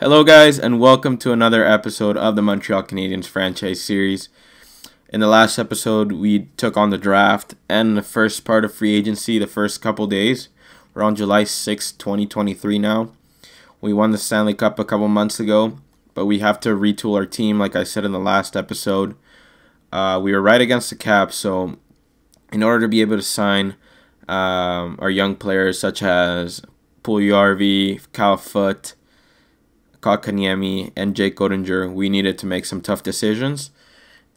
Hello, guys, and welcome to another episode of the Montreal Canadiens franchise series. In the last episode, we took on the draft and the first part of free agency, the first couple days. We're on July 6, 2023 now. We won the Stanley Cup a couple months ago, but we have to retool our team, like I said in the last episode. Uh, we were right against the cap, so in order to be able to sign um, our young players such as Puljujarvi, Cal Foote, Kotkaniemi, and Jake Oettinger, we needed to make some tough decisions.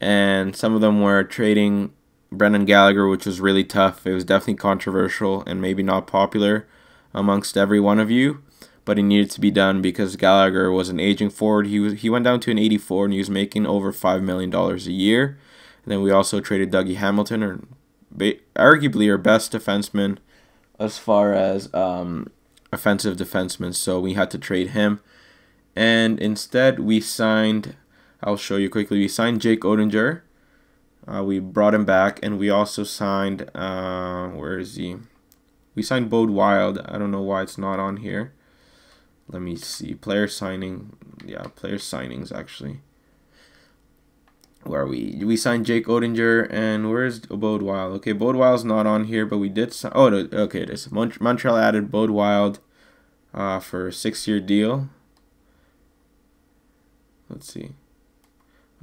And some of them were trading Brendan Gallagher, which was really tough. It was definitely controversial and maybe not popular amongst every one of you, but it needed to be done because Gallagher was an aging forward. He was he went down to an 84 and he was making over five million dollars a year. And then we also traded Dougie Hamilton, or arguably our best defenseman as far as um, offensive defenseman. So we had to trade him and instead we signed I'll show you quickly we signed Jake Oettinger uh, we brought him back and we also signed uh, where is he? We signed Bode Wilde. I don't know why it's not on here. Let me see player signing yeah player signings actually. Where are we? We signed Jake Oettinger and where's Bode Wilde? okay Bode Wilde's not on here but we did sign, oh okay it is. Montreal added Bode Wilde uh, for a six year deal Let's see.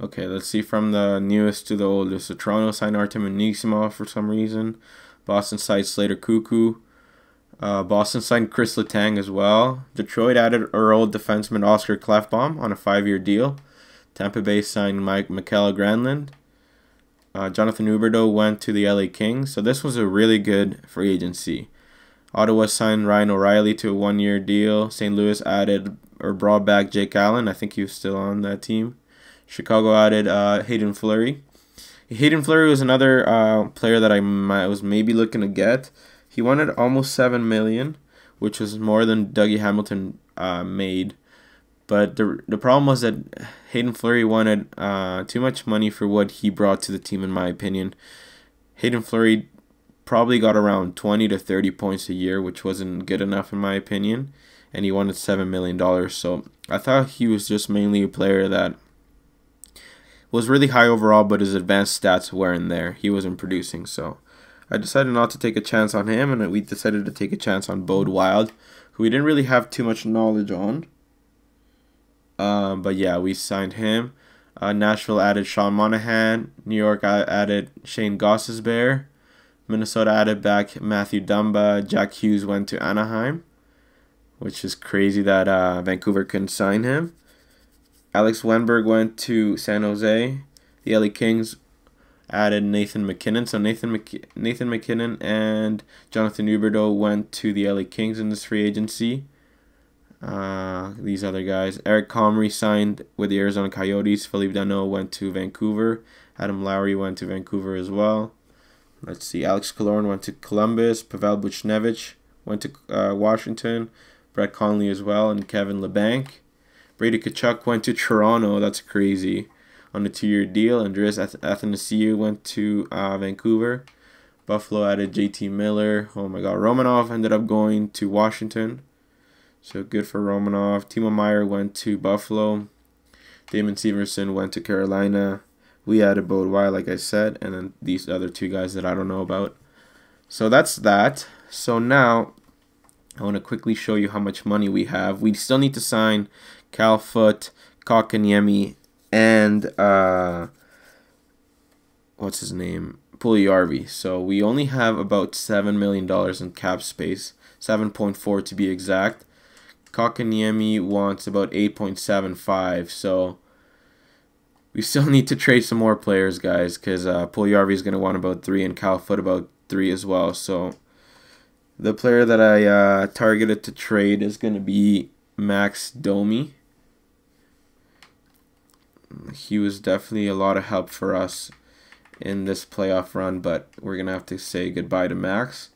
Okay, let's see from the newest to the oldest. Toronto signed Artem Anisimov for some reason. Boston signed Slater Koekkoek. Uh, Boston signed Chris Letang as well. Detroit added old defenseman Oscar Klefbom on a five-year deal. Tampa Bay signed Mike Mikaela Granlund. Uh, Jonathan Huberdeau went to the LA Kings. So this was a really good free agency. Ottawa signed Ryan O'Reilly to a one-year deal. St. Louis added or brought back Jake Allen. I think he was still on that team. Chicago added uh, Haydn Fleury. Haydn Fleury was another uh, player that I might, was maybe looking to get. He wanted almost seven million, which was more than Dougie Hamilton uh, made. But the the problem was that Haydn Fleury wanted uh, too much money for what he brought to the team, in my opinion. Haydn Fleury probably got around 20 to 30 points a year, which wasn't good enough in my opinion and he wanted seven million dollars. So I thought he was just mainly a player that was really high overall, but his advanced stats weren't there. He wasn't producing, so I decided not to take a chance on him, and we decided to take a chance on Bode Wilde, who we didn't really have too much knowledge on. Um, but yeah, we signed him. Uh, Nashville added Sean Monahan. New York added Shane Gostisbehere. Minnesota added back Mathew Dumba. Jack Hughes went to Anaheim which is crazy that uh, Vancouver couldn't sign him. Alex Wennberg went to San Jose. The LA Kings added Nathan MacKinnon. So Nathan Mc- Nathan MacKinnon and Jonathan Huberdeau went to the LA Kings in this free agency. Uh, these other guys. Eric Comrie signed with the Arizona Coyotes. Phillip Danault went to Vancouver. Adam Lowry went to Vancouver as well. Let's see. Alex Killorn went to Columbus. Pavel Buchnevich went to uh, Washington. Brett Connolly as well, and Kevin Labanc. Brady Tkachuk went to Toronto. That's crazy. On a two-year deal. Andreas Athanasiou went to uh, Vancouver. Buffalo added JT Miller. Oh my God. Romanov ended up going to Washington. So good for Romanov. Timo Meier went to Buffalo. Damon Severson went to Carolina. We added Wilde, like I said, and then these other two guys that I don't know about. So that's that. So now I want to quickly show you how much money we have. We still need to sign Cal Foote, Kotkaniemi, and uh, what's his name? Puljujarvi. So we only have about $7 million in cap space, 7.4 to be exact. Kotkaniemi wants about 8.75, so we still need to trade some more players, guys, because uh, Puljujarvi is going to want about 3 and Cal Foote about 3 as well, so the player that I uh, targeted to trade is going to be Max Domi. He was definitely a lot of help for us in this playoff run, but we're going to have to say goodbye to Max.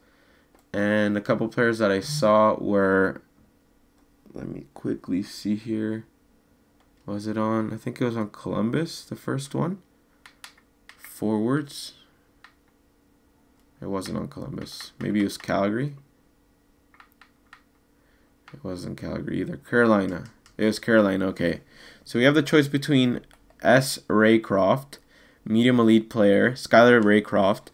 And a couple players that I saw were, let me quickly see here. Was it on, I think it was on Columbus, the first one. Forwards. It wasn't on Columbus. Maybe it was Calgary. It wasn't Calgary either. Carolina. It was Carolina. Okay, so we have the choice between S. Raycroft, medium elite player, Skylar Raycroft.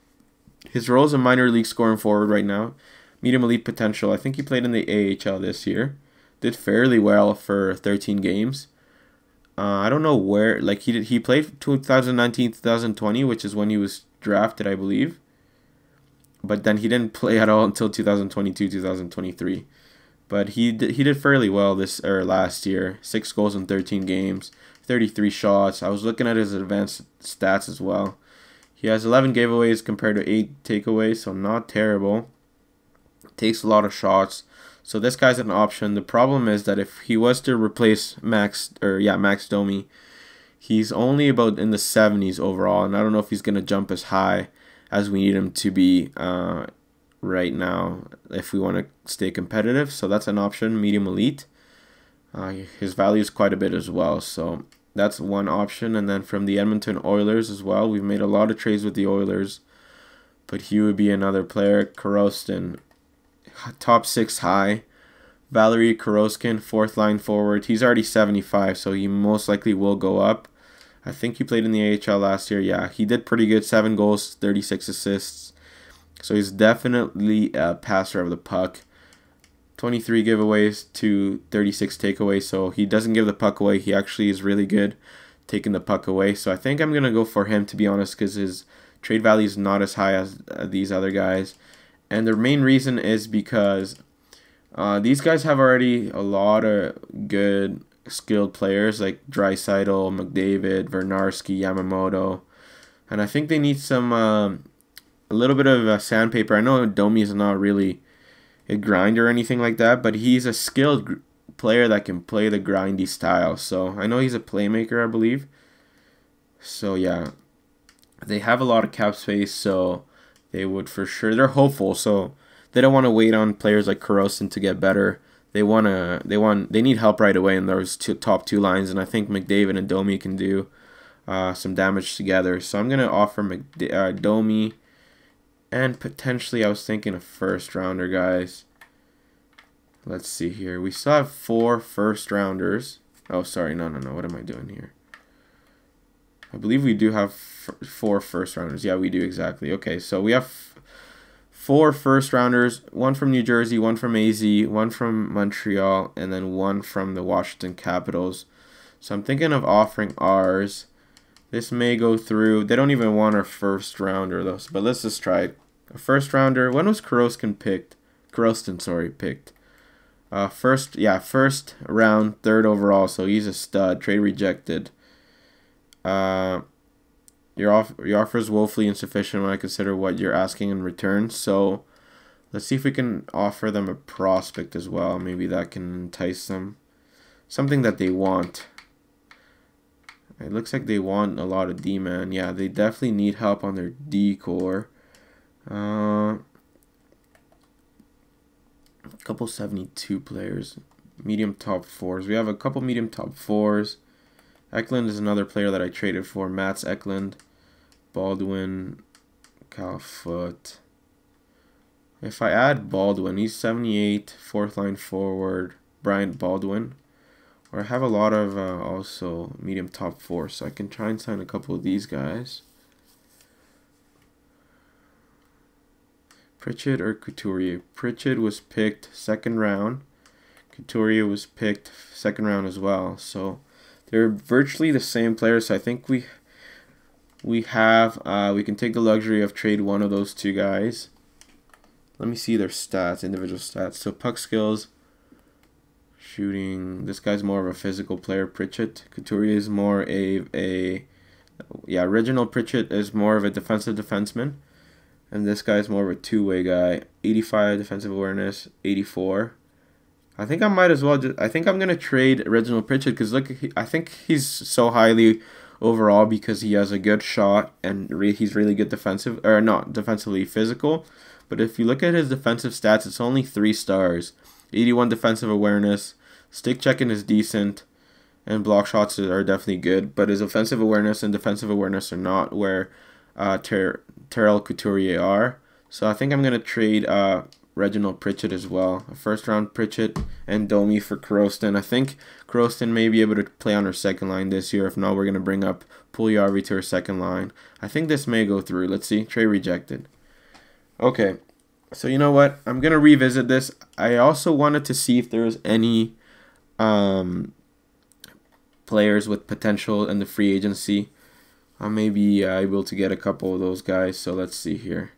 His role is a minor league scoring forward right now. Medium elite potential. I think he played in the AHL this year. Did fairly well for 13 games. Uh, I don't know where. Like he did. He played 2019, 2020, which is when he was drafted, I believe. But then he didn't play at all until 2022, 2023. But he did, he did fairly well this or last year. Six goals in 13 games, 33 shots. I was looking at his advanced stats as well. He has 11 giveaways compared to 8 takeaways, so not terrible. Takes a lot of shots. So this guy's an option. The problem is that if he was to replace Max or yeah, Max Domi, he's only about in the 70s overall, and I don't know if he's going to jump as high as we need him to be uh, right now if we want to stay competitive. So that's an option, medium elite. Uh, his value is quite a bit as well. So that's one option. And then from the Edmonton Oilers as well, we've made a lot of trades with the Oilers. But he would be another player. Karostin, top six high. Valerie Koroskin, fourth line forward. He's already 75, so he most likely will go up. I think he played in the AHL last year. Yeah, he did pretty good. Seven goals, 36 assists. So he's definitely a passer of the puck. 23 giveaways to 36 takeaways. So he doesn't give the puck away. He actually is really good taking the puck away. So I think I'm going to go for him, to be honest, because his trade value is not as high as uh, these other guys. And the main reason is because uh, these guys have already a lot of good skilled players like Draisaitl, McDavid, Vernarski, Yamamoto, and I think they need some um, a little bit of uh, sandpaper. I know Domi is not really a grinder or anything like that, but he's a skilled player that can play the grindy style. So I know he's a playmaker, I believe. So yeah, they have a lot of cap space, so they would for sure. They're hopeful, so they don't want to wait on players like Karostin to get better they want to they want they need help right away in those two, top two lines, and I think McDavid and Domi can do uh, some damage together. So I'm gonna offer McD- uh, Domi, and potentially I was thinking a first rounder, guys. Let's see here. We still have four first rounders. Oh, sorry, no, no, no. What am I doing here? I believe we do have four first rounders. Yeah, we do exactly. Okay, so we have four first rounders one from New Jersey, one from AZ, one from Montreal, and then one from the Washington Capitals. So I'm thinking of offering ours. This may go through. They don't even want our first rounder though, but let's just try it. A first rounder. When was Koroskin picked? Korostin, sorry, picked. Uh, first, yeah, first round, third overall. So he's a stud. Trade rejected. Uh, your, off- your offer is woefully insufficient when I consider what you're asking in return. So let's see if we can offer them a prospect as well. Maybe that can entice them. Something that they want. It looks like they want a lot of D-man. Yeah, they definitely need help on their D-core. Uh, a couple 72 players. Medium top fours. We have a couple medium top fours. Eklund is another player that I traded for. Mats Eklund. Baldwin, Cal Foote. If I add Baldwin, he's 78, fourth line forward, Bryant Baldwin. Or I have a lot of uh, also medium top four, so I can try and sign a couple of these guys. Pritchett or Couturier. Pritchett was picked second round. Couturier was picked second round as well. So they're virtually the same players. So I think we we have, uh, we can take the luxury of trade one of those two guys. Let me see their stats, individual stats. So puck skills, shooting. This guy's more of a physical player. Pritchett. Couturier is more a a yeah. Reginald Pritchett is more of a defensive defenseman, and this guy's more of a two way guy. 85 defensive awareness, 84. I think I might as well. Just, I think I'm gonna trade Reginald Pritchett because look, he, I think he's so highly overall because he has a good shot and re- he's really good defensive or not defensively physical. But if you look at his defensive stats, it's only three stars. 81 defensive awareness, stick checking is decent, and block shots are definitely good. But his offensive awareness and defensive awareness are not where uh, Ter- Terrell Couturier are. So I think I'm gonna trade uh, Reginald Pritchett as well. A first round Pritchett and Domi for Karostin. I think Karostin may be able to play on her second line this year. If not, we're going to bring up Puljujarvi to her second line. I think this may go through. Let's see. Trade rejected. Okay. So you know what? I'm going to revisit this. I also wanted to see if there was any um, players with potential in the free agency. I may be uh, able to get a couple of those guys. So let's see here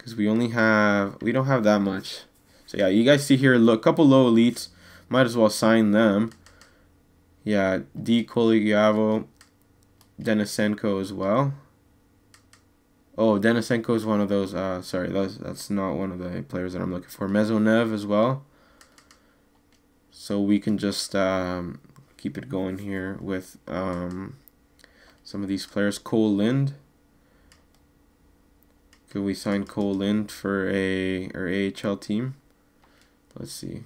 because we only have we don't have that much. So yeah, you guys see here a couple low elites. Might as well sign them. Yeah, D. Koligiavo, Denisenko as well. Oh, Denisenko is one of those. Uh, sorry, that's that's not one of the players that I'm looking for. Maisonneuve as well. So we can just um, keep it going here with um, some of these players. Cole Lind. Could we sign Cole Lind for a our AHL team? Let's see.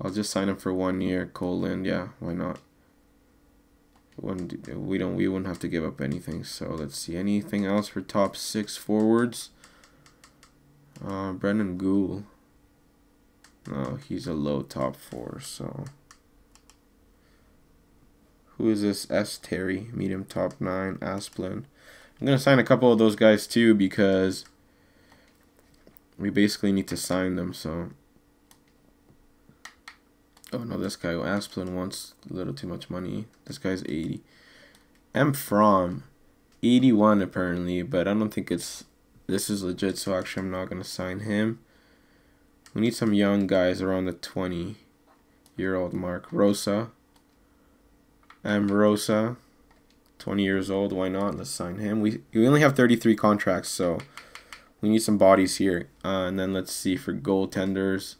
I'll just sign him for one year. Cole Lind, yeah, why not? When we don't, we wouldn't have to give up anything. So let's see. Anything else for top six forwards? Uh, Brendan Gould. No, he's a low top four. So who is this? S. Terry, medium top nine. Asplin. I'm to sign a couple of those guys too because we basically need to sign them. So, oh no, this guy Asplund wants a little too much money. This guy's 80. M from 81 apparently, but I don't think it's this is legit. So actually, I'm not to sign him. We need some young guys around the 20 year old mark. Rosa. M Rosa. 20 years old. Why not? Let's sign him. We we only have 33 contracts, so we need some bodies here. Uh, and then let's see for goaltenders.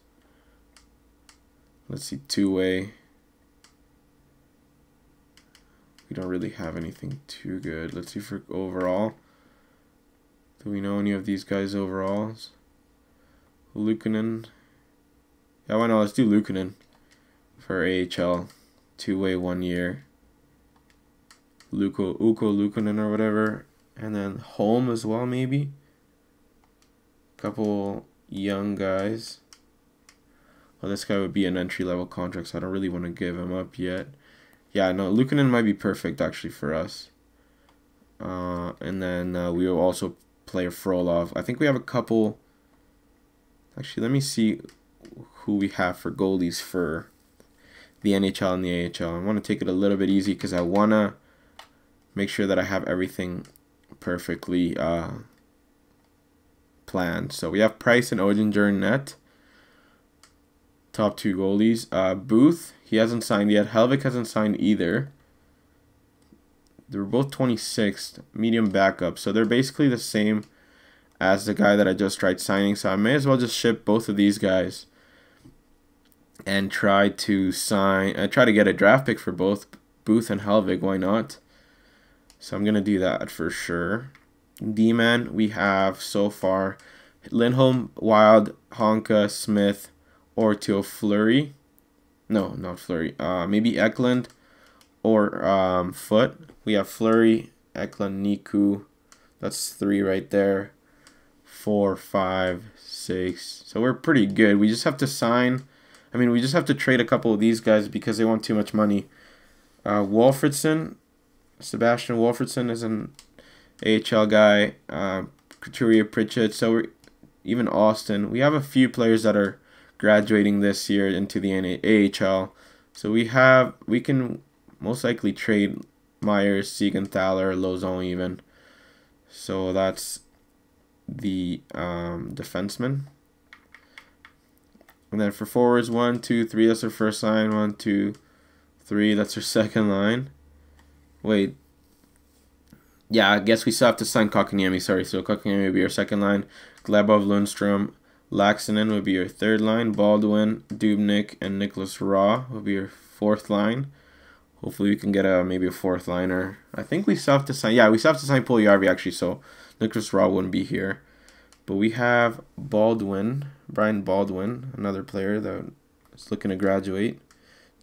Let's see two way. We don't really have anything too good. Let's see for overall. Do we know any of these guys overalls? Luukkonen. Yeah, why not? Let's do Luukkonen for AHL. Two way, one year. Luko Uko Lukonen or whatever, and then Home as well maybe. Couple young guys. Well, this guy would be an entry level contract, so I don't really want to give him up yet. Yeah, no, Luukkonen might be perfect actually for us. Uh, and then uh, we will also play Frolov. I think we have a couple. Actually, let me see who we have for goalies for the NHL and the AHL. I want to take it a little bit easy because I want to make sure that I have everything perfectly uh, planned. So we have Price and Oettinger net. Top two goalies. Uh, Booth, he hasn't signed yet. Hellvik hasn't signed either. They're both 26th, medium backup. So they're basically the same as the guy that I just tried signing. So I may as well just ship both of these guys and try to sign. I uh, try to get a draft pick for both Booth and Hellvik. Why not? So I'm going to do that for sure. D-Man, we have so far Lindholm, Wilde, Honka, Smith, Ortio, Fleury. No, not Fleury. Uh, maybe Eklund or um, Foote. We have Fleury, Eklund, Niku. That's three right there. Four, five, six. So we're pretty good. We just have to sign. I mean, we just have to trade a couple of these guys because they want too much money. Uh, Wolfredson, Sebastian Wolfredson is an AHL guy. Uh, Couturier Pritchett. So even Austin. We have a few players that are graduating this year into the AHL. So we have we can most likely trade Myers, Siegenthaler, Lauzon even. So that's the um, defenseman. And then for forwards, one, two, three, that's our first line. One, two, three, that's our second line. Wait. Yeah, I guess we still have to sign Kotkaniemi. Sorry, so Kotkaniemi would be our second line. Glebov, Lundstrom, Laxinen would be your third line. Baldwin, Dubnik, and Nicholas Raw would be your fourth line. Hopefully we can get a maybe a fourth liner. I think we still have to sign. Yeah, we still have to sign Puljujarvi actually. So Nicholas Raw wouldn't be here. But we have Baldwin, Brian Baldwin, another player that is looking to graduate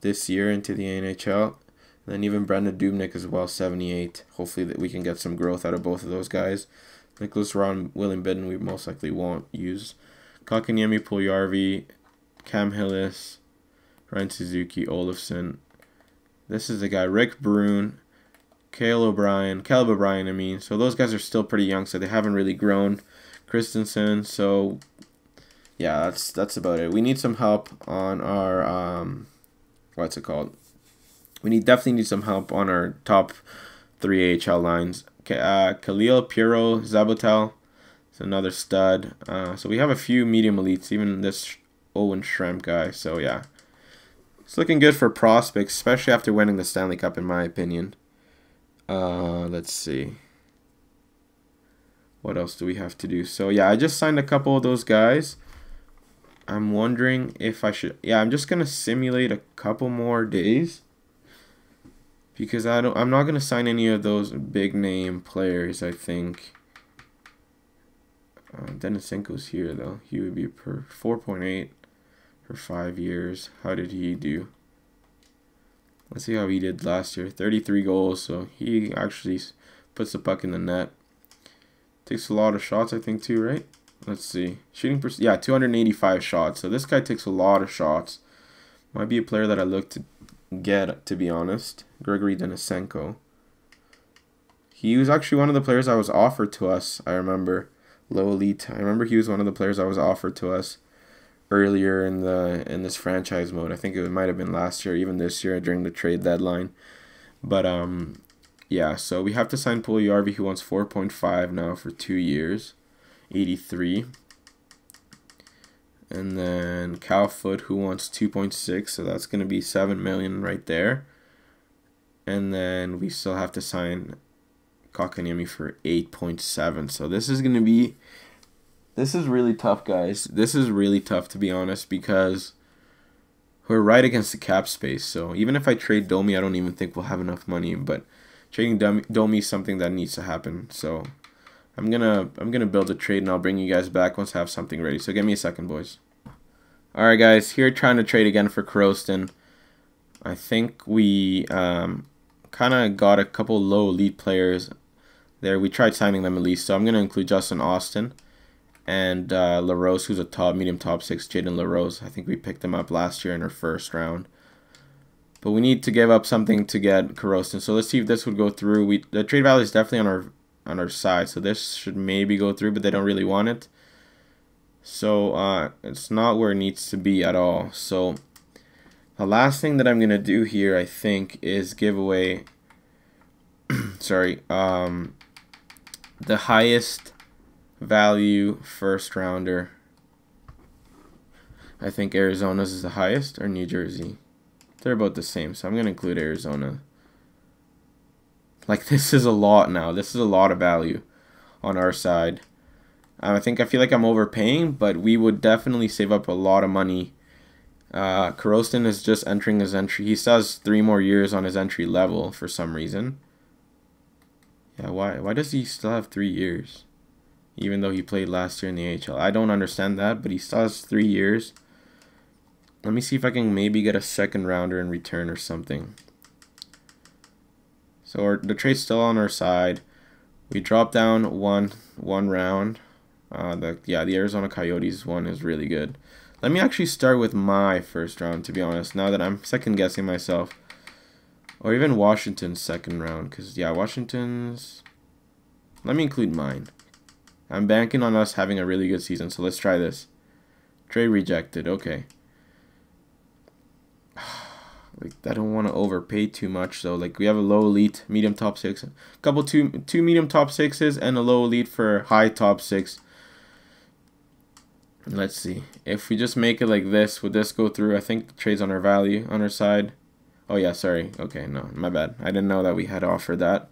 this year into the NHL. And then even Brendan Dubnik as well, 78. Hopefully that we can get some growth out of both of those guys. Nicholas Ron, William Bidden, we most likely won't use. Kotkaniemi, Puljujarvi, Cam Hillis, Ryan Suzuki, Olofsson. This is the guy, Rick Brune, Kale O'Brien, Caleb O'Brien, I mean. So those guys are still pretty young, so they haven't really grown. Christensen, so yeah, that's that's about it. We need some help on our um, what's it called? We need definitely need some help on our top three AHL lines. Uh, Khalil, Piro, Zabotel, another stud. Uh, so we have a few medium elites, even this Owen Shrimp guy. So yeah, it's looking good for prospects, especially after winning the Stanley Cup, in my opinion. Uh, let's see. What else do we have to do? So yeah, I just signed a couple of those guys. I'm wondering if I should. Yeah, I'm just gonna simulate a couple more days because I don't. I'm not gonna sign any of those big name players. I think. Uh, Denisenko's here though. He would be per 4.8 for five years. How did he do? Let's see how he did last year. 33 goals, so he actually puts the puck in the net. Takes a lot of shots, I think, too, right? Let's see. Shooting percent, yeah, 285 shots. So this guy takes a lot of shots. Might be a player that I look to get, to be honest. Gregory Denisenko. He was actually one of the players I was offered to us, I remember. Low elite. I remember he was one of the players I was offered to us earlier in the in this franchise mode. I think it might have been last year, even this year during the trade deadline. But um, yeah. So we have to sign Puljujarvi, who wants four point five now for two years, eighty three. And then Cal Foote, who wants two point six, so that's gonna be seven million right there. And then we still have to sign Kotkaniemi for eight point seven. So this is gonna be this is really tough, guys. This is really tough, to be honest, because we're right against the cap space. So even if I trade Domi, I don't even think we'll have enough money. But trading Domi is something that needs to happen. So I'm gonna I'm gonna build a trade, and I'll bring you guys back once I have something ready. So give me a second, boys. All right, guys. Here trying to trade again for Karostin. I think we um, kind of got a couple low elite players there. We tried signing them at least. So I'm gonna include Justin Austin and uh, LaRose, who's a top medium top six, Jaden LaRose. I think we picked him up last year in our first round. But we need to give up something to get Karostin. So let's see if this would go through. We the trade value is definitely on our on our side, so this should maybe go through, but they don't really want it. So uh, it's not where it needs to be at all. So the last thing that I'm gonna do here, I think, is give away. sorry, um, the highest value first rounder. I think Arizona's is the highest, or New Jersey. They're about the same, so I'm going to include Arizona. Like, this is a lot now. This is a lot of value on our side. I think I feel like I'm overpaying, but we would definitely save up a lot of money. Uh, Karostin is just entering his entry. He has three more years on his entry level for some reason. Yeah, why, why does he still have three years? Even though he played last year in the AHL. I don't understand that, but he still has three years. Let me see if I can maybe get a second rounder in return or something. So our, the trade's still on our side. We drop down one one round. Uh, the yeah, the Arizona Coyotes one is really good. Let me actually start with my first round, to be honest. Now that I'm second guessing myself, or even Washington's second round, because yeah, Washington's. Let me include mine. I'm banking on us having a really good season, so let's try this. Trade rejected. Okay. like I don't want to overpay too much, so like we have a low elite, medium top six, a couple two two medium top sixes, and a low elite for high top six. Let's see if we just make it like this. Would this go through? I think trade's on our value on our side. Oh yeah, sorry. Okay, no, my bad. I didn't know that we had offered that.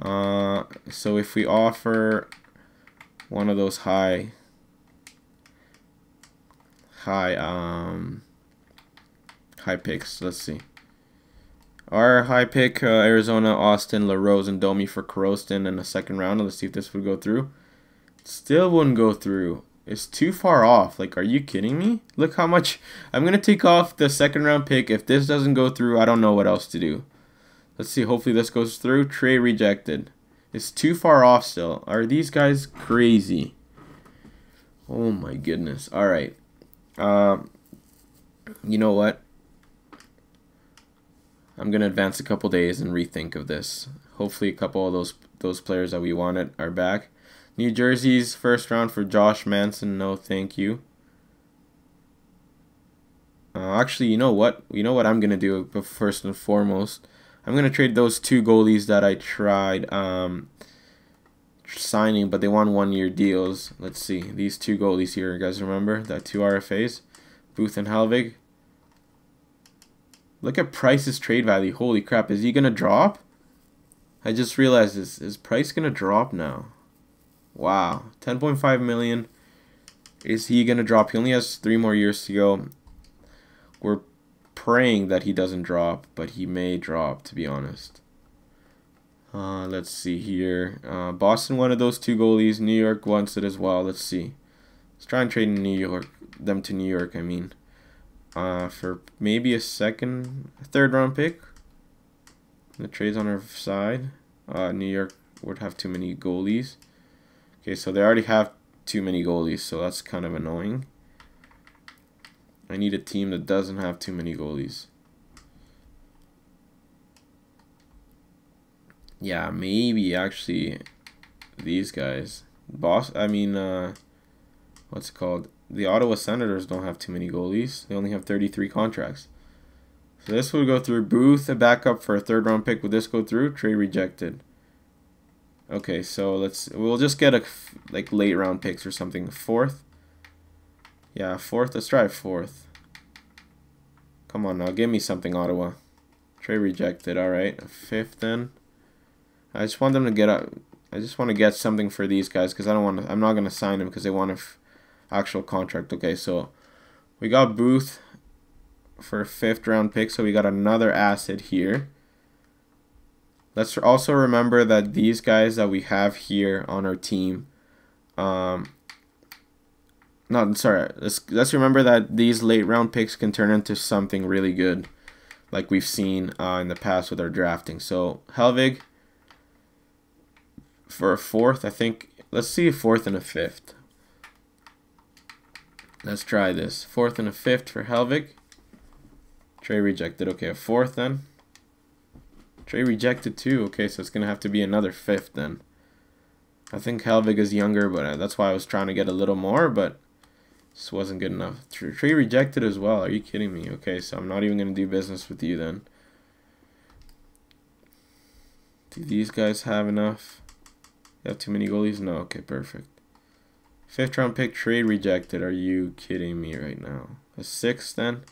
Uh, so if we offer one of those high high um high picks. Let's see. Our high pick uh, Arizona, Austin, LaRose, and Domi for Karostin in the second round. Let's see if this would go through. Still wouldn't go through. It's too far off. Like, are you kidding me? Look how much. I'm going to take off the second round pick. If this doesn't go through, I don't know what else to do. Let's see. Hopefully this goes through. Trade rejected. Is too far off still. Are these guys crazy? Oh my goodness. All right. Um, you know what? I'm gonna advance a couple days and rethink of this. Hopefully, a couple of those those players that we wanted are back. New Jersey's first round for Josh Manson. No, thank you. Uh, actually, you know what? You know what I'm gonna do first and foremost. I'm gonna trade those two goalies that I tried um, signing, but they want one-year deals. Let's see these two goalies here. You guys remember that two RFAs, Booth and Hellvig. Look at Price's trade value. Holy crap! Is he gonna drop? I just realized is is Price gonna drop now? Wow, 10.5 million. Is he gonna drop? He only has three more years to go. We're praying that he doesn't drop, but he may drop, to be honest. Uh, let's see here. Uh, Boston wanted those two goalies. New York wants it as well. Let's see. Let's try and trade in New York, them to New York, I mean. Uh, for maybe a second, third round pick. The trade's on our side. Uh, New York would have too many goalies. Okay, so they already have too many goalies, so that's kind of annoying. I need a team that doesn't have too many goalies. Yeah, maybe actually these guys. Boss, I mean, uh, what's it called? The Ottawa Senators don't have too many goalies. They only have 33 contracts. So this would go through. Booth, a backup for a third round pick. Would this go through? Trade rejected. Okay, so let's we'll just get a like late round picks or something. Fourth. Yeah, fourth. Let's try fourth. Come on now, give me something, Ottawa. Trade rejected. All right, fifth then. I just want them to get up. I just want to get something for these guys because I don't want to. I'm not gonna sign them because they want a actual contract. Okay, so we got Booth for a fifth round pick, so we got another asset here. Let's also remember that these guys that we have here on our team, um, not sorry. Let's let's remember that these late round picks can turn into something really good, like we've seen uh, in the past with our drafting. So Hellvig for a fourth, I think. Let's see a fourth and a fifth. Let's try this. Fourth and a fifth for Hellvig. Trey rejected. Okay, a fourth then. Trey rejected too. Okay, so it's going to have to be another fifth then. I think Helvig is younger, but uh, that's why I was trying to get a little more, but this wasn't good enough. Trey rejected as well. Are you kidding me? Okay, so I'm not even going to do business with you then. Do these guys have enough? They have too many goalies? No. Okay, perfect. Fifth round pick trade rejected. Are you kidding me right now? A sixth then?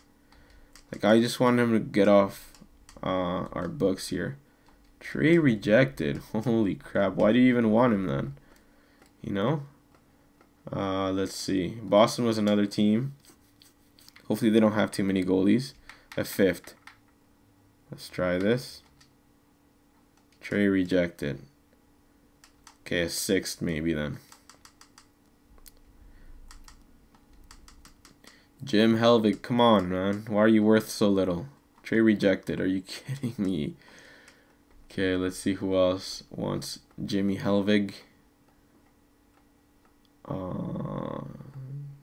Like, I just want him to get off uh, our books here. Trey rejected. Holy crap. Why do you even want him then? You know? Uh, let's see. Boston was another team. Hopefully they don't have too many goalies. A fifth. Let's try this. Trey rejected. Okay, a sixth maybe then. Jim Helvig, come on, man. Why are you worth so little? Trey rejected. Are you kidding me? Okay, let's see who else wants Jimmy Helvig. Uh,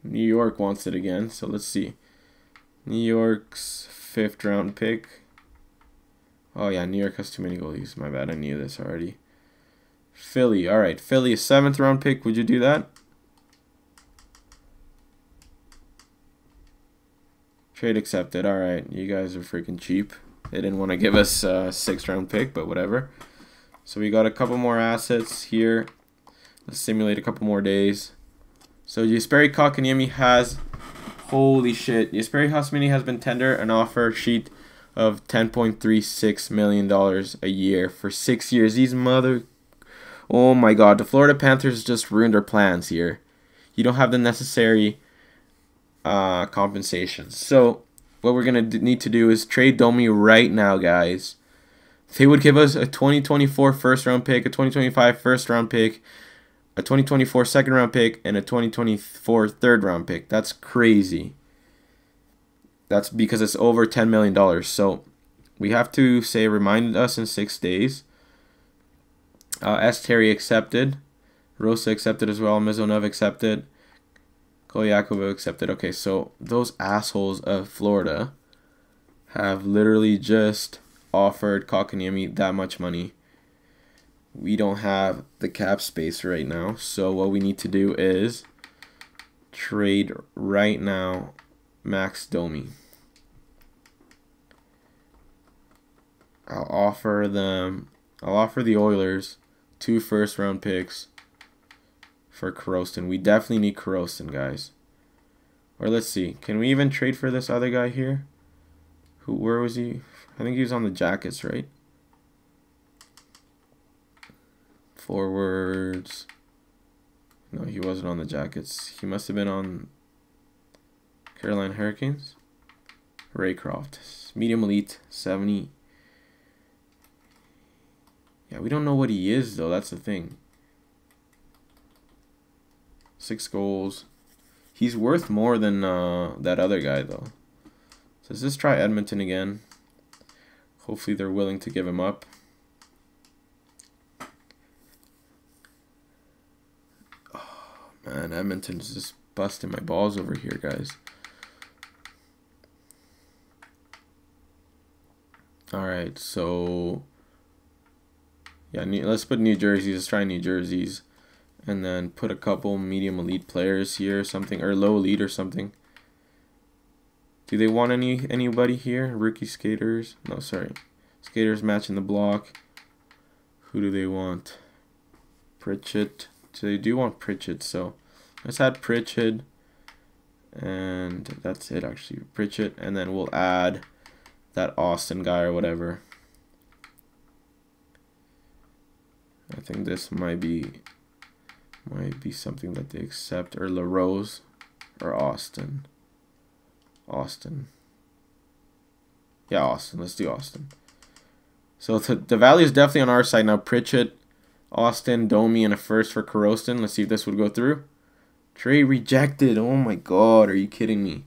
New York wants it again, so let's see. New York's fifth round pick. Oh yeah, New York has too many goalies. My bad, I knew this already. Philly, all right. Philly, seventh round pick. Would you do that? Trade accepted. All right, you guys are freaking cheap. They didn't want to give us a sixth round pick, but whatever. So we got a couple more assets here. Simulate a couple more days. So Jesperi Kotkaniemi has, holy shit, Jesperi Hasmini has been tender an offer sheet of $10.36 million a year for six years. These mother, oh my god, the Florida Panthers just ruined our plans here. You don't have the necessary uh, compensations. So what we're going to need to do is trade Domi right now, guys. They would give us a 2024 first round pick, a 2025 first round pick, a 2024 second round pick, and a 2024 third round pick. That's crazy. That's because it's over $10 million. So we have to say remind us in six days. Uh, S. Terry accepted. Rosa accepted as well. Mizonov accepted. Kolyakova accepted. Okay, so those assholes of Florida have literally just offered Kotkaniemi that much money. We don't have the cap space right now, so what we need to do is trade right now Max Domi. I'll offer them I'll offer the Oilers two first round picks for Korostin. We definitely need Korostin, guys. Or let's see. Can we even trade for this other guy here? Who where was he? I think he was on the Jackets, right? Forwards. No, he wasn't on the Jackets. He must have been on Carolina Hurricanes. Raycroft. Medium elite, 70. Yeah, we don't know what he is, though. That's the thing. Six goals. He's worth more than uh, that other guy, though. So let's just try Edmonton again. Hopefully they're willing to give him up. Man, Edmonton's just busting my balls over here, guys. All right, so yeah, let's put New Jersey. Let's try New Jersey's. And then put a couple medium elite players here or something or low elite or something. Do they want any anybody here? Rookie skaters? No sorry. Skaters matching the block. Who do they want? Pritchett so they do want Pritchett so let's add Pritchett and that's it actually Pritchett and then we'll add that Austin guy or whatever I think this might be might be something that they accept. Or LaRose or Austin. Austin. Yeah, Austin. Let's do Austin. So the, the value is definitely on our side now. Pritchett, Austin, Domi, and a first for Korostin. Let's see if this would go through. Trade rejected. Oh my god, are you kidding me?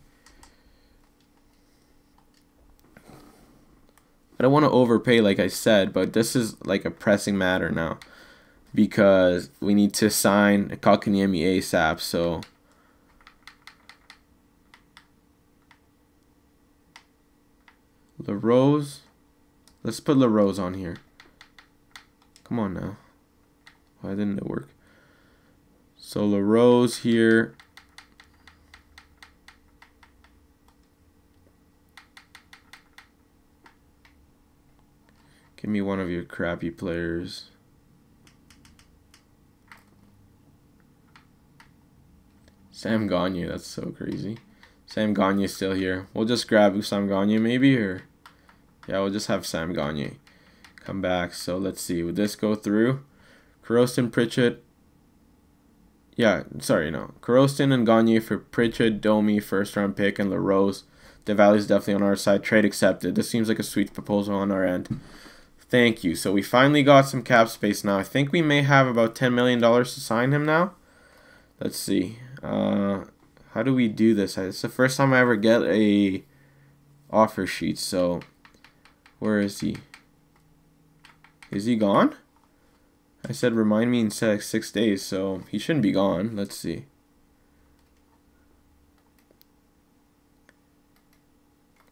I don't want to overpay like I said, but this is like a pressing matter now because we need to sign a Kotkaniemi ASAP. So LaRose. Let's put LaRose on here. Come on now. Why didn't it work? So LaRose here. Give me one of your crappy players. Sam Gagne, that's so crazy. Sam Gagne still here. We'll just grab Sam Gagne maybe, or yeah, we'll just have Sam Gagne come back. So let's see, would this go through? Korostin, Pritchett. Yeah, sorry, no. Korostin and Gagne for Pritchett, Domi, first round pick, and LaRose. The value's definitely on our side. Trade accepted. This seems like a sweet proposal on our end. Thank you. So we finally got some cap space now. I think we may have about $10 million to sign him now. Let's see. Uh, how do we do this? It's the first time I ever get a offer sheet. So, where is he? Is he gone? I said remind me in six, days, so he shouldn't be gone. Let's see.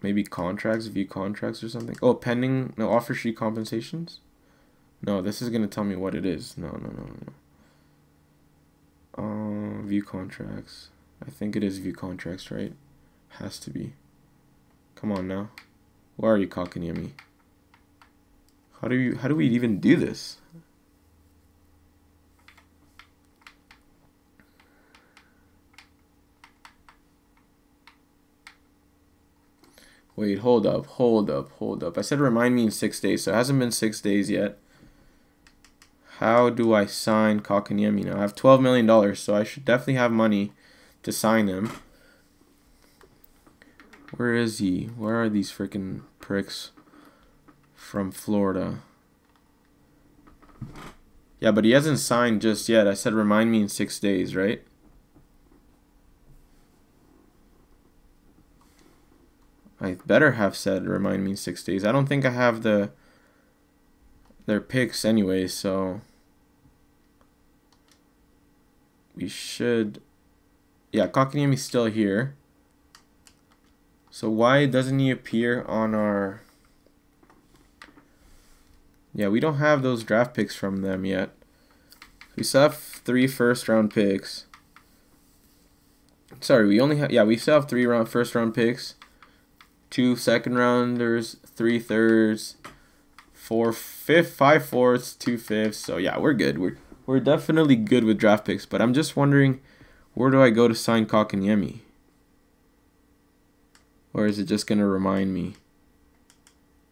Maybe contracts, view contracts or something. Oh, pending, no, offer sheet compensations? No, this is going to tell me what it is. No, no, no, no. Uh, view contracts. I think it is view contracts, right? Has to be. Come on now. Why are you cocking at me? How do you how do we even do this? Wait, hold up, hold up, hold up. I said remind me in six days, so it hasn't been six days yet. How do I sign Kotkaniemi now? I have $12 million, so I should definitely have money to sign him. Where is he? Where are these freaking pricks from Florida? Yeah, but he hasn't signed just yet. I said remind me in six days, right? I better have said remind me six days. I don't think I have the their picks anyway, so we should... Yeah, Kotkaniemi's still here. So why doesn't he appear on our... Yeah, we don't have those draft picks from them yet. We still have three first round picks. Sorry, we only have... Yeah, we still have three round first round picks. Two second rounders, three thirds, four fifth, five fourths, two fifths. So yeah, we're good. We're we're definitely good with draft picks, but I'm just wondering where do I go to sign Kotkaniemi? Or is it just gonna remind me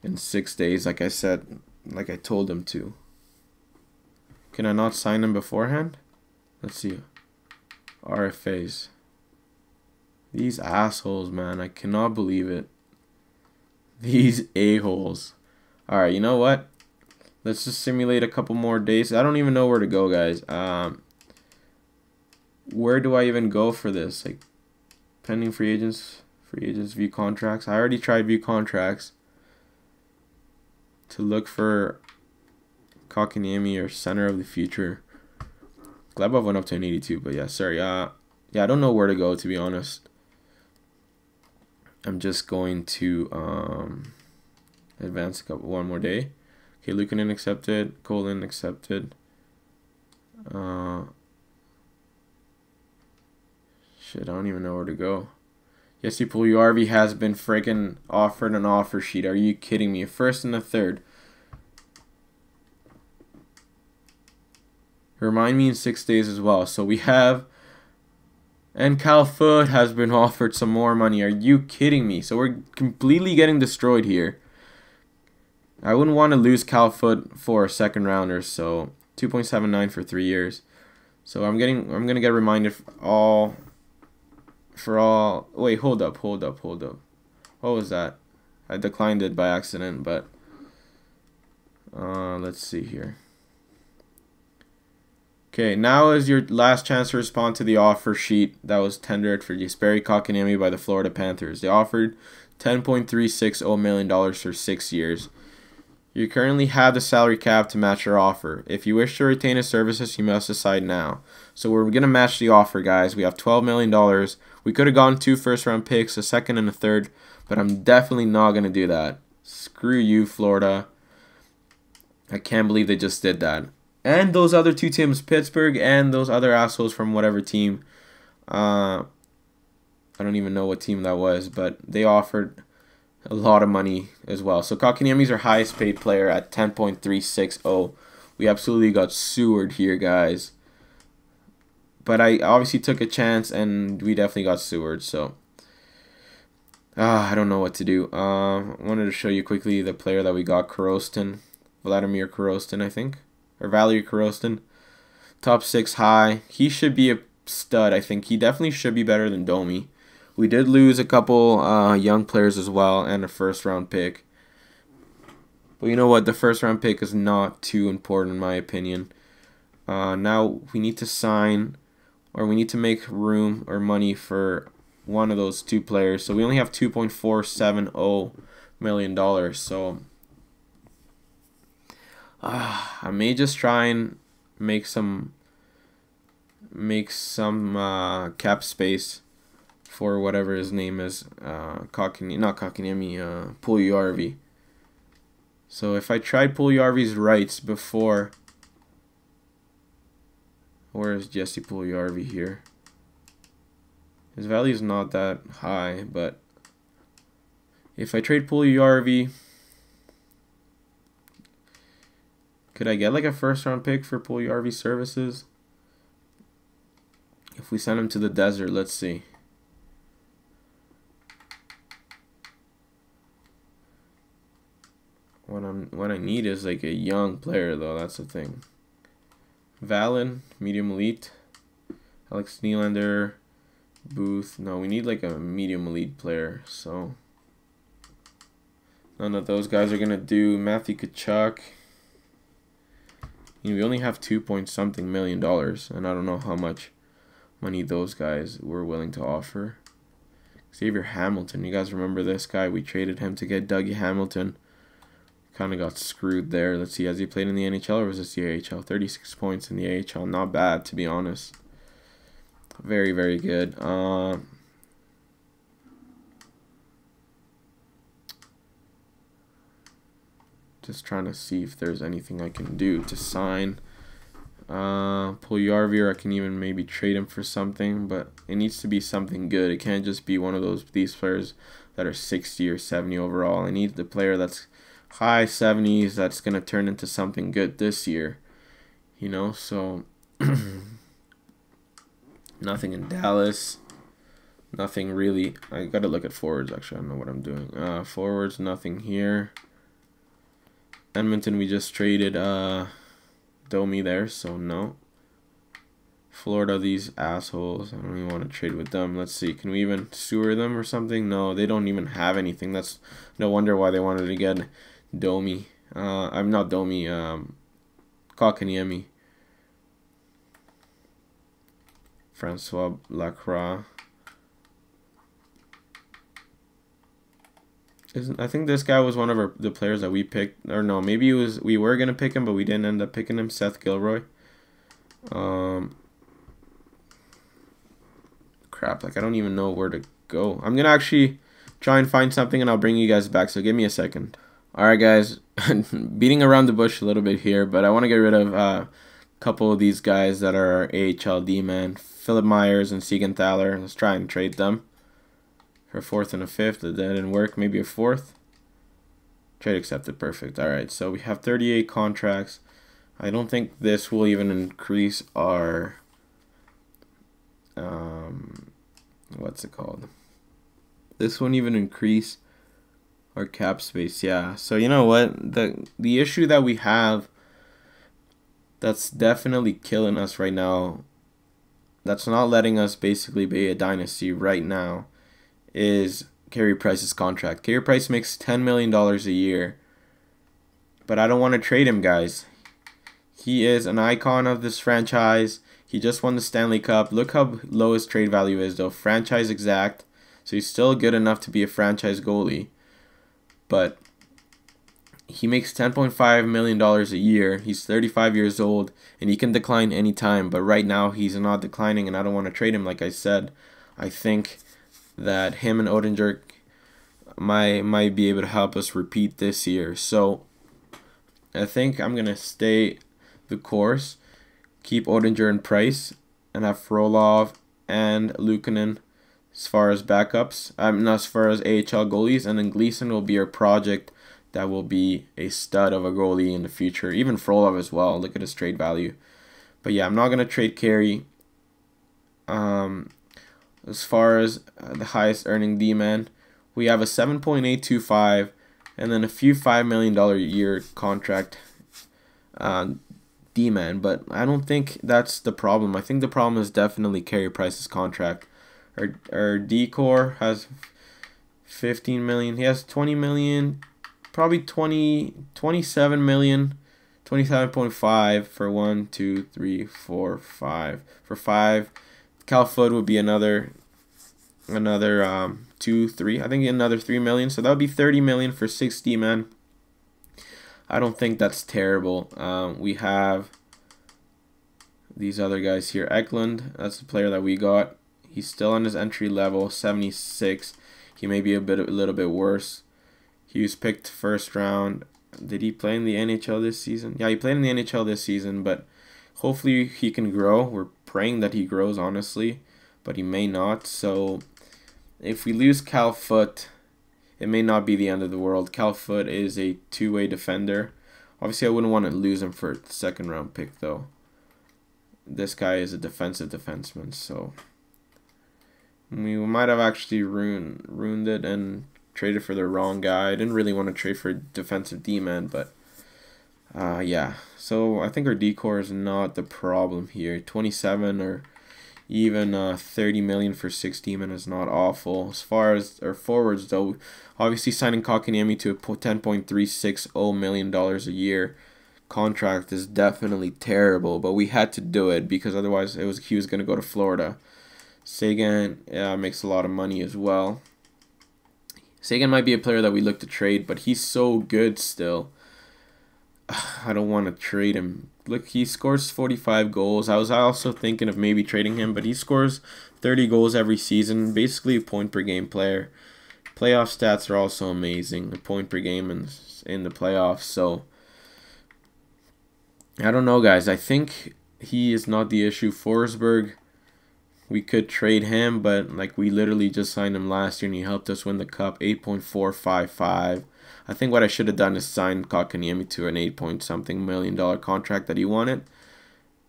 in six days, like I said, like I told him to? Can I not sign him beforehand? Let's see. RFAs. These assholes, man. I cannot believe it. These a-holes. Alright, you know what? Let's just simulate a couple more days. I don't even know where to go, guys. Um, where do I even go for this? Like, pending free agents, free agents view contracts. I already tried view contracts to look for Kotkaniemi or center of the future. Glebov went up to an 82, but yeah, sorry. Uh, yeah, I don't know where to go to be honest. I'm just going to um, advance a couple, one more day. Okay, Luukkonen accepted. Colin accepted. Uh, shit, I don't even know where to go. Jesse Puljujarvi has been freaking offered an offer sheet. Are you kidding me? First and a third. Remind me in six days as well. So we have and Cal Foote has been offered some more money. Are you kidding me? So we're completely getting destroyed here. I wouldn't want to lose Cal Foote for a second rounder, so 2.79 for three years. So I'm getting I'm gonna get reminded all for all wait, hold up, hold up, hold up. What was that? I declined it by accident, but uh, let's see here. Okay, now is your last chance to respond to the offer sheet that was tendered for Jesperi Kotkaniemi by the Florida Panthers. They offered $10.360 million for six years. You currently have the salary cap to match your offer. If you wish to retain his services, you must decide now. So we're going to match the offer, guys. We have $12 million. We could have gone two first round picks, a second and a third, but I'm definitely not going to do that. Screw you, Florida. I can't believe they just did that and those other two teams, Pittsburgh and those other assholes from whatever team. Uh, I don't even know what team that was, but they offered a lot of money as well. So Kotkaniemi's our highest paid player at 10.360. We absolutely got sewered here, guys. But I obviously took a chance, and we definitely got sewered. So uh, I don't know what to do. Uh, I wanted to show you quickly the player that we got, Korostin. Vladimir Korostin, I think or Valerie Korostin. Top six high. He should be a stud. I think he definitely should be better than Domi. We did lose a couple uh, young players as well and a first round pick. But you know what? The first round pick is not too important in my opinion. Uh, now we need to sign or we need to make room or money for one of those two players. So we only have $2.470 million. So uh, I may just try and make some make some uh, cap space for whatever his name is, uh, Kotkani, not Kotkaniemi, uh, Puljujarvi. So if I tried Puljujarvi's rights before, where is Jesse Puljujarvi here? His value is not that high, but if I trade Puljujarvi Could I get like a first round pick for Puljujarvi services? If we send him to the desert, let's see. What I'm what I need is like a young player though, that's the thing. Valen, medium elite. Alex Nylander, Booth. No, we need like a medium elite player, so none of those guys are gonna do. Matthew Tkachuk. We only have two point something million dollars, and I don't know how much money those guys were willing to offer. Xavier Hamilton, you guys remember this guy? We traded him to get Dougie Hamilton. Kind of got screwed there. Let's see, has he played in the NHL or was this the AHL? 36 points in the AHL, not bad to be honest. Very, very good. Uh, just trying to see if there's anything I can do to sign. Uh, Puljujarvi, I can even maybe trade him for something, but it needs to be something good. It can't just be one of those these players that are 60 or 70 overall. I need the player that's high 70s that's going to turn into something good this year. You know, so nothing in Dallas. Nothing really. I got to look at forwards, actually. I don't know what I'm doing. Uh, forwards, nothing here. Edmonton, we just traded uh, Domi there, so no. Florida, these assholes. I don't even want to trade with them. Let's see. Can we even sewer them or something? No, they don't even have anything. That's no wonder why they wanted to get Domi. Uh, I'm not Domi. Um, Kotkaniemi. Francois Lacroix. Isn't I think this guy was one of our the players that we picked or no maybe it was we were gonna pick him but we didn't end up picking him Seth Gilroy. Um, crap like I don't even know where to go. I'm gonna actually try and find something and I'll bring you guys back. So give me a second. All right, guys, beating around the bush a little bit here, but I want to get rid of uh, a couple of these guys that are AHL D-man, Philip Myers and Siegenthaler. Let's try and trade them for a fourth and a fifth. That didn't work. Maybe a fourth. Trade accepted. Perfect. All right, so we have 38 contracts. I don't think this will even increase our um, what's it called? This won't even increase our cap space. Yeah. So you know what the the issue that we have that's definitely killing us right now. That's not letting us basically be a dynasty right now is Carey Price's contract. Carey Price makes $10 million a year. But I don't want to trade him, guys. He is an icon of this franchise. He just won the Stanley Cup. Look how low his trade value is, though. Franchise exact. So he's still good enough to be a franchise goalie. But he makes $10.5 million a year. He's 35 years old, and he can decline anytime. But right now, he's not declining, and I don't want to trade him, like I said. I think that him and Oettinger might might be able to help us repeat this year. So I think I'm gonna stay the course, keep Oettinger and Price, and have Frolov and Luukkonen as far as backups. I'm not as far as AHL goalies, and then Gleason will be our project that will be a stud of a goalie in the future. Even Frolov as well. Look at his trade value. But yeah, I'm not gonna trade Carey. Um, as far as uh, the highest earning D-man. We have a 7.825 and then a few $5 million a year contract uh, D-man. But I don't think that's the problem. I think the problem is definitely Carey Price's contract. Our, our D-core has 15 million. He has 20 million, probably 20, 27 million. 27.5 for one, two, three, four, five. For five, Cal Foote would be another another um, two, three. I think another three million. So that would be thirty million for sixty men. I don't think that's terrible. Um, we have these other guys here. Eklund, that's the player that we got. He's still on his entry level, 76. He may be a bit, a little bit worse. He was picked first round. Did he play in the NHL this season? Yeah, he played in the NHL this season, but hopefully he can grow. We're praying that he grows, honestly, but he may not. So if we lose Cal Foote, it may not be the end of the world. Cal Foote is a two-way defender. Obviously, I wouldn't want to lose him for a second round pick, though. This guy is a defensive defenseman, so we might have actually ruined ruined it and traded for the wrong guy. I didn't really want to trade for defensive D-man, but uh, yeah. So I think our D-core is not the problem here. 27 or even uh, 30 million for six demon is not awful. As far as our forwards, though, obviously signing Kotkaniemi to a 10.360 million dollars a year contract is definitely terrible, but we had to do it because otherwise it was he was going to go to Florida. Seguin yeah, makes a lot of money as well. Seguin might be a player that we look to trade, but he's so good still. I don't want to trade him. Look, he scores 45 goals. I was also thinking of maybe trading him, but he scores 30 goals every season, basically a point per game player. Playoff stats are also amazing, a point per game in, in the playoffs. So, I don't know, guys. I think he is not the issue. Forsberg, we could trade him, but like we literally just signed him last year and he helped us win the cup 8.455. I think what I should have done is sign Kotkaniemi to an 8 point something million dollar contract that he wanted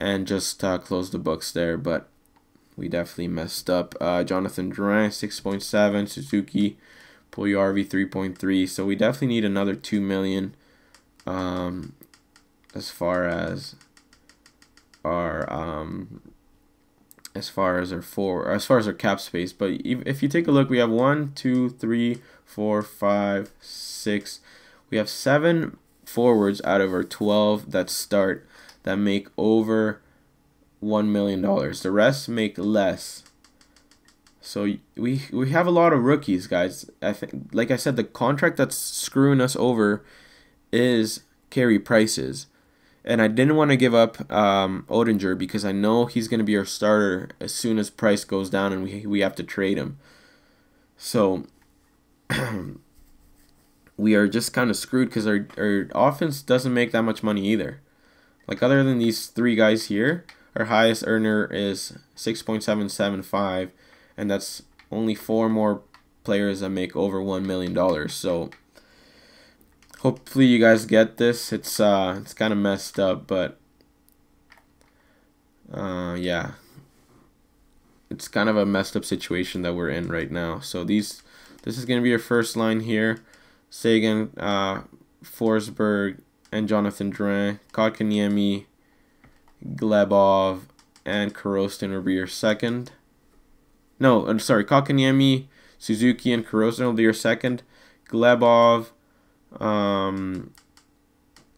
and just uh, close the books there, but we definitely messed up. Uh, Jonathan Drouin 6.7, Suzuki Puljujarvi 3.3. So we definitely need another 2 million um, as far as our um, as far as our four as far as our cap space. But if you take a look, we have one, two, three, four, five, six. We have seven forwards out of our twelve that start that make over one million dollars. The rest make less. So we we have a lot of rookies, guys. I think, like I said, the contract that's screwing us over is Carey Price's, and I didn't want to give up um, Oettinger because I know he's going to be our starter as soon as Price goes down and we we have to trade him. So we are just kind of screwed because our our offense doesn't make that much money either. Like other than these three guys here, our highest earner is six point seven seven five and that's only four more players that make over one million dollars. So hopefully you guys get this. It's uh it's kind of messed up, but uh yeah. It's kind of a messed up situation that we're in right now. So these this is going to be your first line here. Seguin, uh, Forsberg, and Jonathan Drouin, Kotkaniemi, Glebov, and Korostin will be your second. No, I'm sorry, Kotkaniemi, Suzuki, and Korostin will be your second. Glebov, um,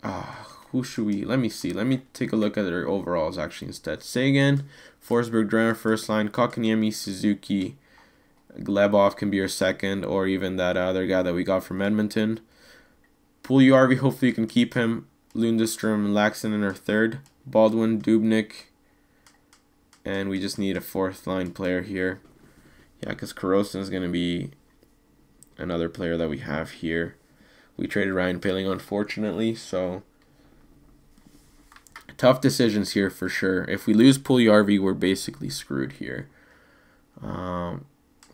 uh, who should we? Let me see. Let me take a look at their overalls actually instead. Seguin, Forsberg, Drenner, first line. Kotkaniemi, Suzuki, Glebov can be your second, or even that other guy that we got from Edmonton. Puljujarvi, hopefully you can keep him. Lundestrom, Laxton in our third. Baldwin, Dubnyk, and we just need a fourth line player here. Yeah, because Korostin is going to be another player that we have here. We traded Ryan Poehling, unfortunately, so tough decisions here for sure. If we lose Puljujarvi, we're basically screwed here. Um,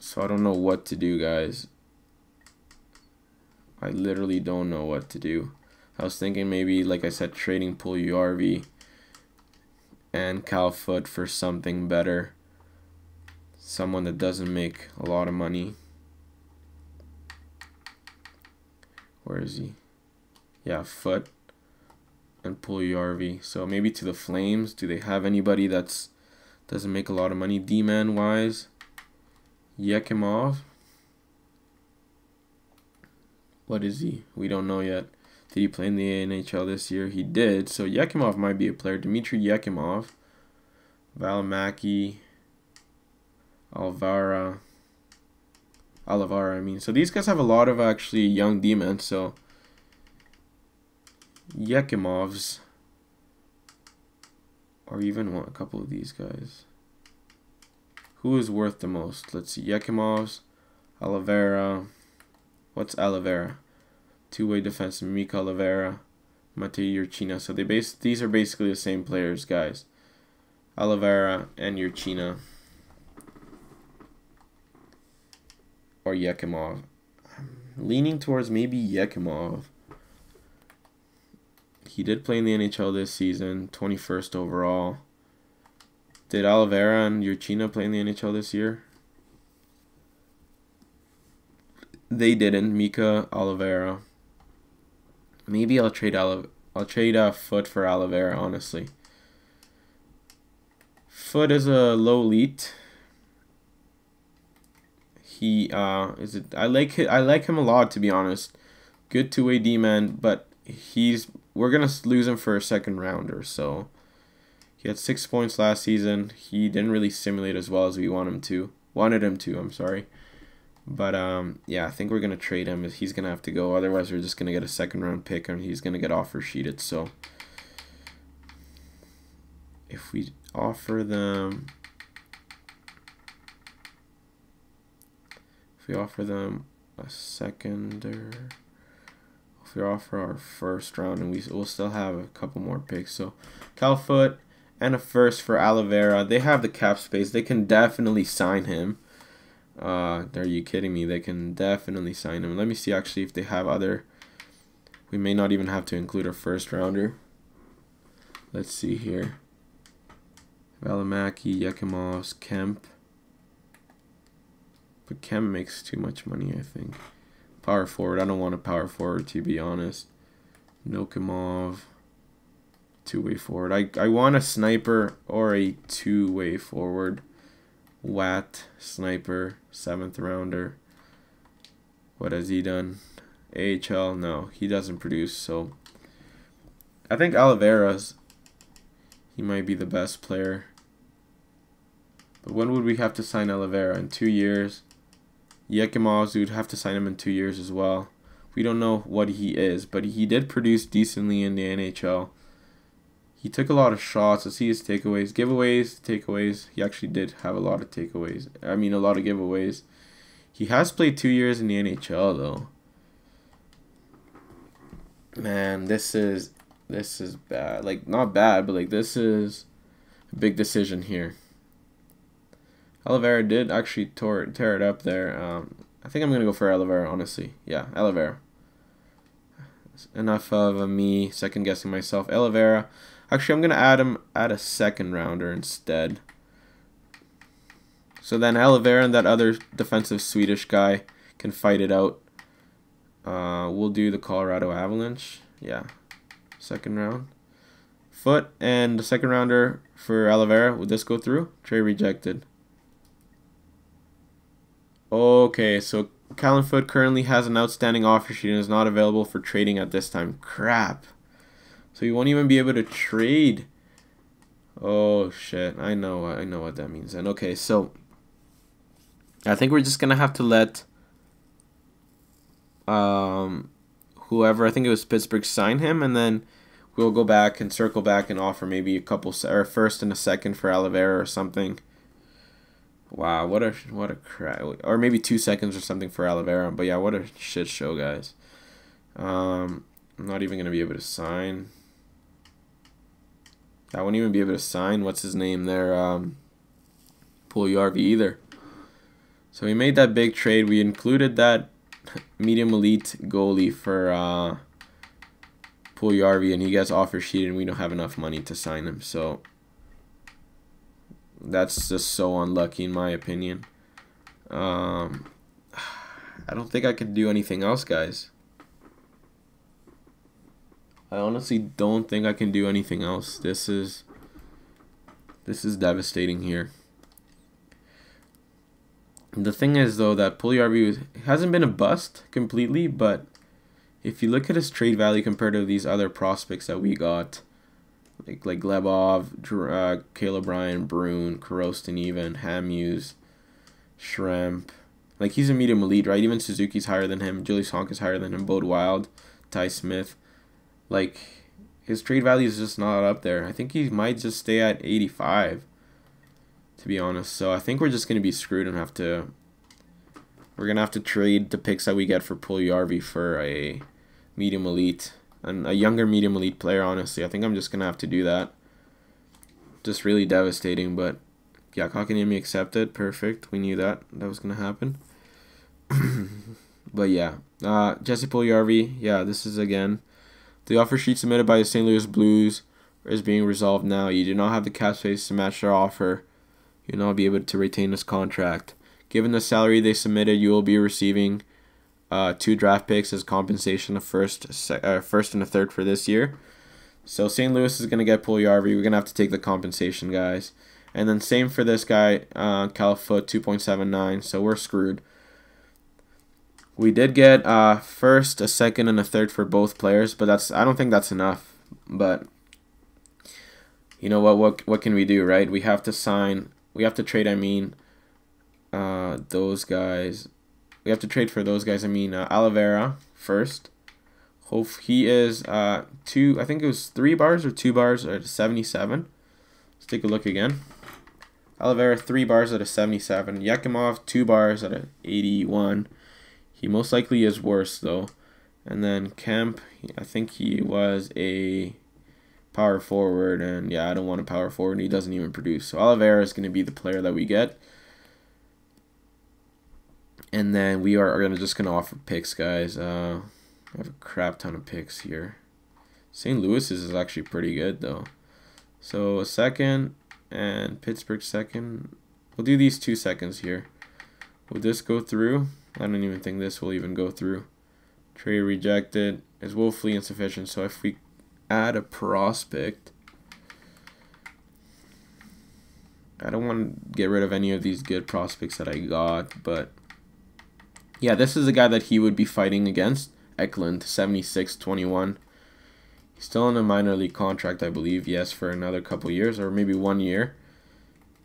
so I don't know what to do, guys. I literally don't know what to do. I was thinking maybe, like I said, trading Puljujarvi and Cal Foote for something better someone that doesn't make a lot of money. Where is he? Yeah, Foote and Puljujarvi. So maybe to the Flames. Do they have anybody that's doesn't make a lot of money D-man wise? Yakimov. What is he? We don't know yet. Did he play in the NHL this year? He did. So Yakimov might be a player. Dmitry Yakimov. Valimaki. Alvara. Olivara, I mean. So these guys have a lot of actually young demons, so Yakimovs or even one, a couple of these guys. Who is worth the most? Let's see. Yakimov's, Oliveira. What's Oliveira? Two-way defense. Mika Oliveira, Matei Urchina. So they base these are basically the same players, guys. Oliveira and Urchina. or Yakimov. I'm leaning towards maybe Yakimov. He did play in the NHL this season, 21st overall. Did Oliveira and Urchina play in the NHL this year? They didn't. Mika Oliveira. Maybe I'll trade Olive. I'll trade a Foote for Oliveira. Honestly, Foote is a low elite he uh is it I like I like him a lot to be honest. Good two way D man, but he's we're gonna lose him for a second rounder. So he had six points last season. He didn't really simulate as well as we want him to wanted him to. I'm sorry, But um, yeah, I think we're gonna trade him. He's gonna have to go. Otherwise, we're just gonna get a second round pick, and he's gonna get offer sheeted. So if we offer them, if we offer them a second or if we offer our first round, and we will still have a couple more picks. So Cal Foote and a first for Oliveira. They have the cap space. They can definitely sign him. Uh, are you kidding me? They can definitely sign him. Let me see actually if they have other. We may not even have to include a first rounder. Let's see here. Valimaki, Yakimovs, Kemp. But Kemp makes too much money, I think. Power forward. I don't want a power forward, to be honest. Nokimov. Two-way forward. I, I want a sniper or a two-way forward. Watt, sniper, seventh rounder. What has he done? AHL? No, he doesn't produce. So I think Oliveira's he might be the best player. But when would we have to sign Oliveira? In two years. Yakimovs, we would have to sign him in two years as well. We don't know what he is, but he did produce decently in the NHL. He took a lot of shots. Let's see his takeaways. Giveaways, takeaways. He actually did have a lot of takeaways. I mean, a lot of giveaways. He has played two years in the NHL, though. Man, this is this is bad. Like, not bad, but like this is a big decision here. Oliveira did actually tore, tear it up there. Um, I think I'm going to go for Oliveira, honestly. Yeah, Oliveira. Enough of me second guessing myself. Oliveira. Actually, I'm going to add him add a second rounder instead. So then Oliveira and that other defensive Swedish guy can fight it out. Uh, we'll do the Colorado Avalanche. Yeah, second round. Foote and the second rounder for Oliveira. Would this go through? Trade rejected. Okay, so Callan Foote currently has an outstanding offer sheet and is not available for trading at this time. Crap. So you won't even be able to trade. Oh shit! I know. I know what that means. And okay, so I think we're just gonna have to let um whoever I think it was Pittsburgh sign him, and then we'll go back and circle back and offer maybe a couple or first and a second for Oliveira or something. Wow, what a what a crap, or maybe two seconds or something for Oliveira. But yeah, what a shit show, guys. Um, I'm not even gonna be able to sign. I wouldn't even be able to sign. What's his name there? Um, Puljujarvi either. So we made that big trade. We included that medium elite goalie for uh, Puljujarvi, and he gets offer sheet, and we don't have enough money to sign him. So that's just so unlucky in my opinion. Um, I don't think I could do anything else, guys. I honestly don't think I can do anything else. This is this is devastating here. The thing is though that Puljujarvi hasn't been a bust completely, but if you look at his trade value compared to these other prospects that we got, like like Glebov, uh, Caleb Bryan, Brune, Korostin even, Hamhuis, Shrimp. Like he's a medium elite, right? Even Suzuki's higher than him. Julius Honk is higher than him. Bode Wilde, Ty Smith. Like his trade value is just not up there. I think he might just stay at 85 to be honest. So I think we're just gonna be screwed and have to. We're gonna have to trade the picks that we get for Puljujarvi for a medium elite and a younger medium elite player. Honestly, I think I'm just gonna have to do that. Just really devastating, but yeah, Kotkaniemi accepted. Perfect. We knew that that was gonna happen. but yeah, uh, Jesse Puljujarvi. Yeah, this is again the offer sheet submitted by the St. Louis Blues is being resolved now. You do not have the cap space to match their offer. You'll not be able to retain this contract. Given the salary they submitted, you will be receiving uh, two draft picks as compensation, a first, uh, first and a third for this year. So St. Louis is going to get Puljujarvi. We're going to have to take the compensation, guys. And then same for this guy, uh, Cal Foote, 2.79. So we're screwed. We did get uh, first, a second, and a third for both players, but that's I don't think that's enough. But you know what? What what can we do, right? We have to sign. We have to trade. I mean, uh, those guys we have to trade for those guys. I mean, uh, Oliveira first. Hope he is uh, two. I think it was three bars or two bars at 77. Let's take a look again. Oliveira three bars at a 77. Yakimov two bars at a 81. He most likely is worse though. And then Kemp, I think he was a power forward, and yeah, I don't want a power forward. He doesn't even produce. So Oliveira is going to be the player that we get. And then we are, gonna just going to offer picks, guys. Uh, I have a crap ton of picks here. St. Louis's is actually pretty good, though. So a second and Pittsburgh second. We'll do these two seconds here. Will this go through? I don't even think this will even go through. Trade rejected. Is woefully insufficient. So if we add a prospect, I don't want to get rid of any of these good prospects that I got, but yeah, this is the guy that he would be fighting against. Eklund, 76-21. He's still on a minor league contract, I believe. Yes, for another couple years or maybe one year.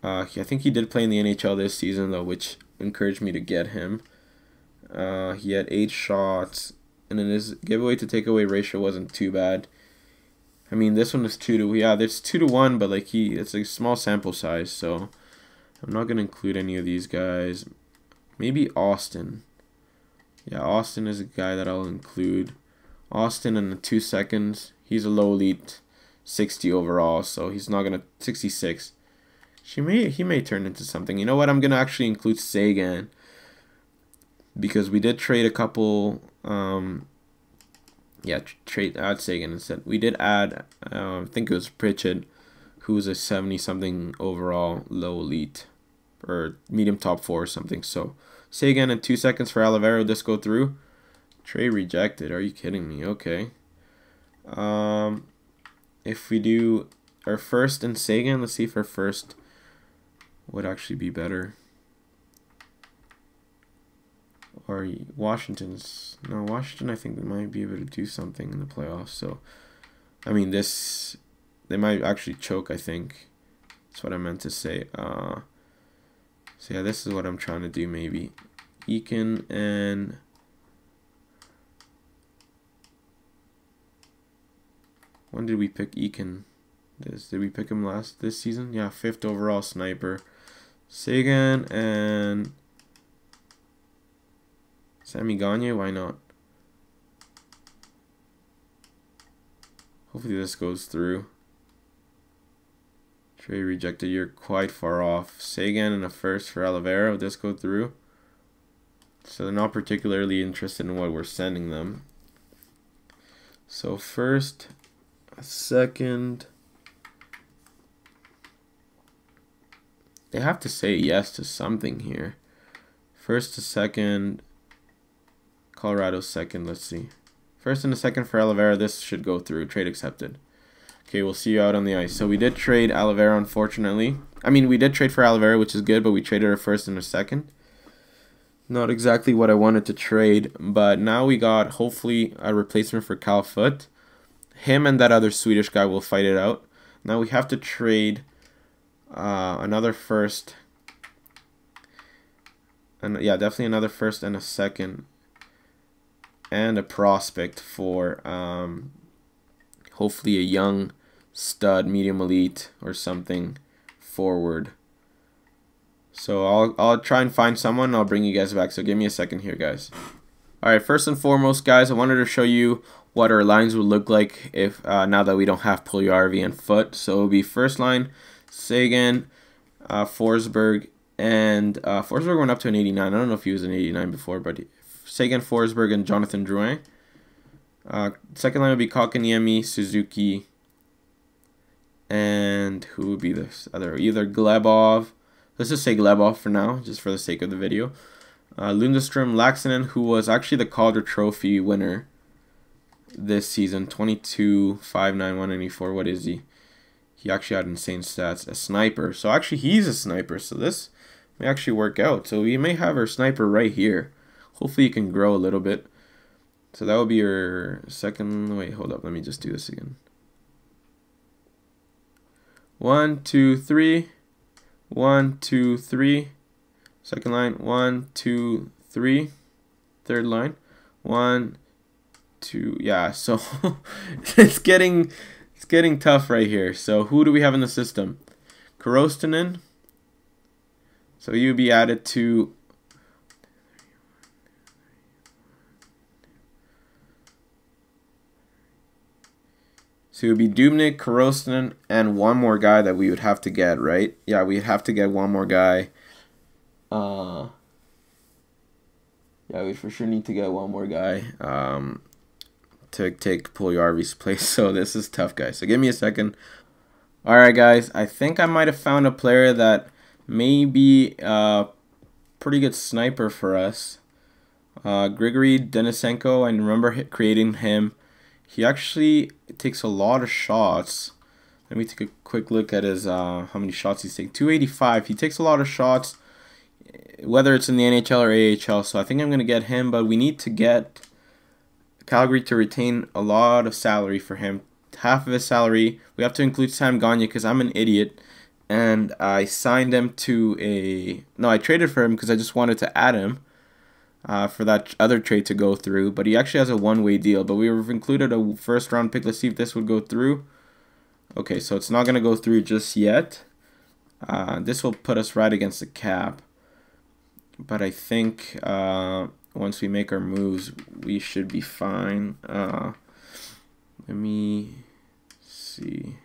Uh, I think he did play in the NHL this season, though, which encouraged me to get him. Uh, he had eight shots, and then his giveaway to takeaway ratio wasn't too bad. I mean, this one was two to yeah, there's two to one, but like he, it's a small sample size, so I'm not gonna include any of these guys. Maybe Austin. Yeah, Austin is a guy that I'll include. Austin in the two seconds. He's a low elite, 60 overall, so he's not gonna 66. She may he may turn into something. You know what? I'm gonna actually include Seguin because we did trade a couple. Um, yeah, trade add Seguin instead. We did add. Uh, I think it was Pritchett, who was a 70 something overall low elite, or medium top four or something. So Seguin in two seconds for Oliveira. This go through. Trade rejected. Are you kidding me? Okay. Um, if we do our first and Seguin, let's see if our first would actually be better. Or Washington's no Washington. I think might be able to do something in the playoffs. So, I mean, this they might actually choke. I think that's what I meant to say. Uh, so yeah, this is what I'm trying to do. Maybe Eakin and when did we pick Eakin? This did we pick him last this season? Yeah, fifth overall sniper. Seguin and Sammy Gagne, why not? Hopefully this goes through. Trey rejected. You're quite far off. Seguin and a first for Oliveira. Will this go through? So they're not particularly interested in what we're sending them. So first, a second. They have to say yes to something here. First to second. Colorado second. Let's see. First and a second for Oliveira. This should go through. Trade accepted. Okay, we'll see you out on the ice. So we did trade Oliveira, unfortunately. I mean, we did trade for Oliveira, which is good, but we traded a first and a second. Not exactly what I wanted to trade, but now we got, hopefully, a replacement for Cal Foote. Him and that other Swedish guy will fight it out. Now we have to trade uh, another first. And yeah, definitely another first and a second. And a prospect for um, hopefully a young stud, medium elite, or something forward. So I'll, I'll try and find someone. I'll bring you guys back. So give me a second here, guys. All right, first and foremost, guys, I wanted to show you what our lines would look like if uh, now that we don't have Puljujarvi and Foote. So it will be first line, Seguin, uh, Forsberg, and uh, Forsberg went up to an 89. I don't know if he was an 89 before, but Seguin, Forsberg, and Jonathan Drouin. Uh, second line would be Kotkaniemi, Suzuki, and who would be this other? Either Glebov. Let's just say Glebov for now, just for the sake of the video. Uh, Lundestrom, Laxinen, who was actually the Calder Trophy winner this season. 22, 5, 9, 194. What is he? He actually had insane stats. A sniper. So actually he's a sniper. So this may actually work out. So we may have our sniper right here. Hopefully you can grow a little bit. So that would be your second. Wait, hold up. Let me just do this again. One, two, three. One, two, three. Second line. One, two, three. third line. One, two, yeah. So it's getting it's getting tough right here. So who do we have in the system? Korostinen. So you would be added to So it would be Dubnyk, Korostinen, and one more guy that we would have to get, right? Yeah, we'd have to get one more guy. Uh, yeah, we for sure need to get one more guy um, to take Puljujarvi's place. So this is tough, guys. So give me a second. All right, guys. I think I might have found a player that may be a pretty good sniper for us. Uh, Grigory Denisenko, I remember creating him he actually takes a lot of shots. Let me take a quick look at his uh, how many shots he's taking. 285. He takes a lot of shots, whether it's in the NHL or AHL. So I think I'm gonna get him, but we need to get Calgary to retain a lot of salary for him. Half of his salary. We have to include Sam Gagne because I'm an idiot, and I signed him to a no. I traded for him because I just wanted to add him uh, for that other trade to go through. But he actually has a one-way deal. But we have included a first-round pick. Let's see if this would go through. Okay, so it's not going to go through just yet. Uh, this will put us right against the cap. But I think uh, once we make our moves, we should be fine. Uh, let me see.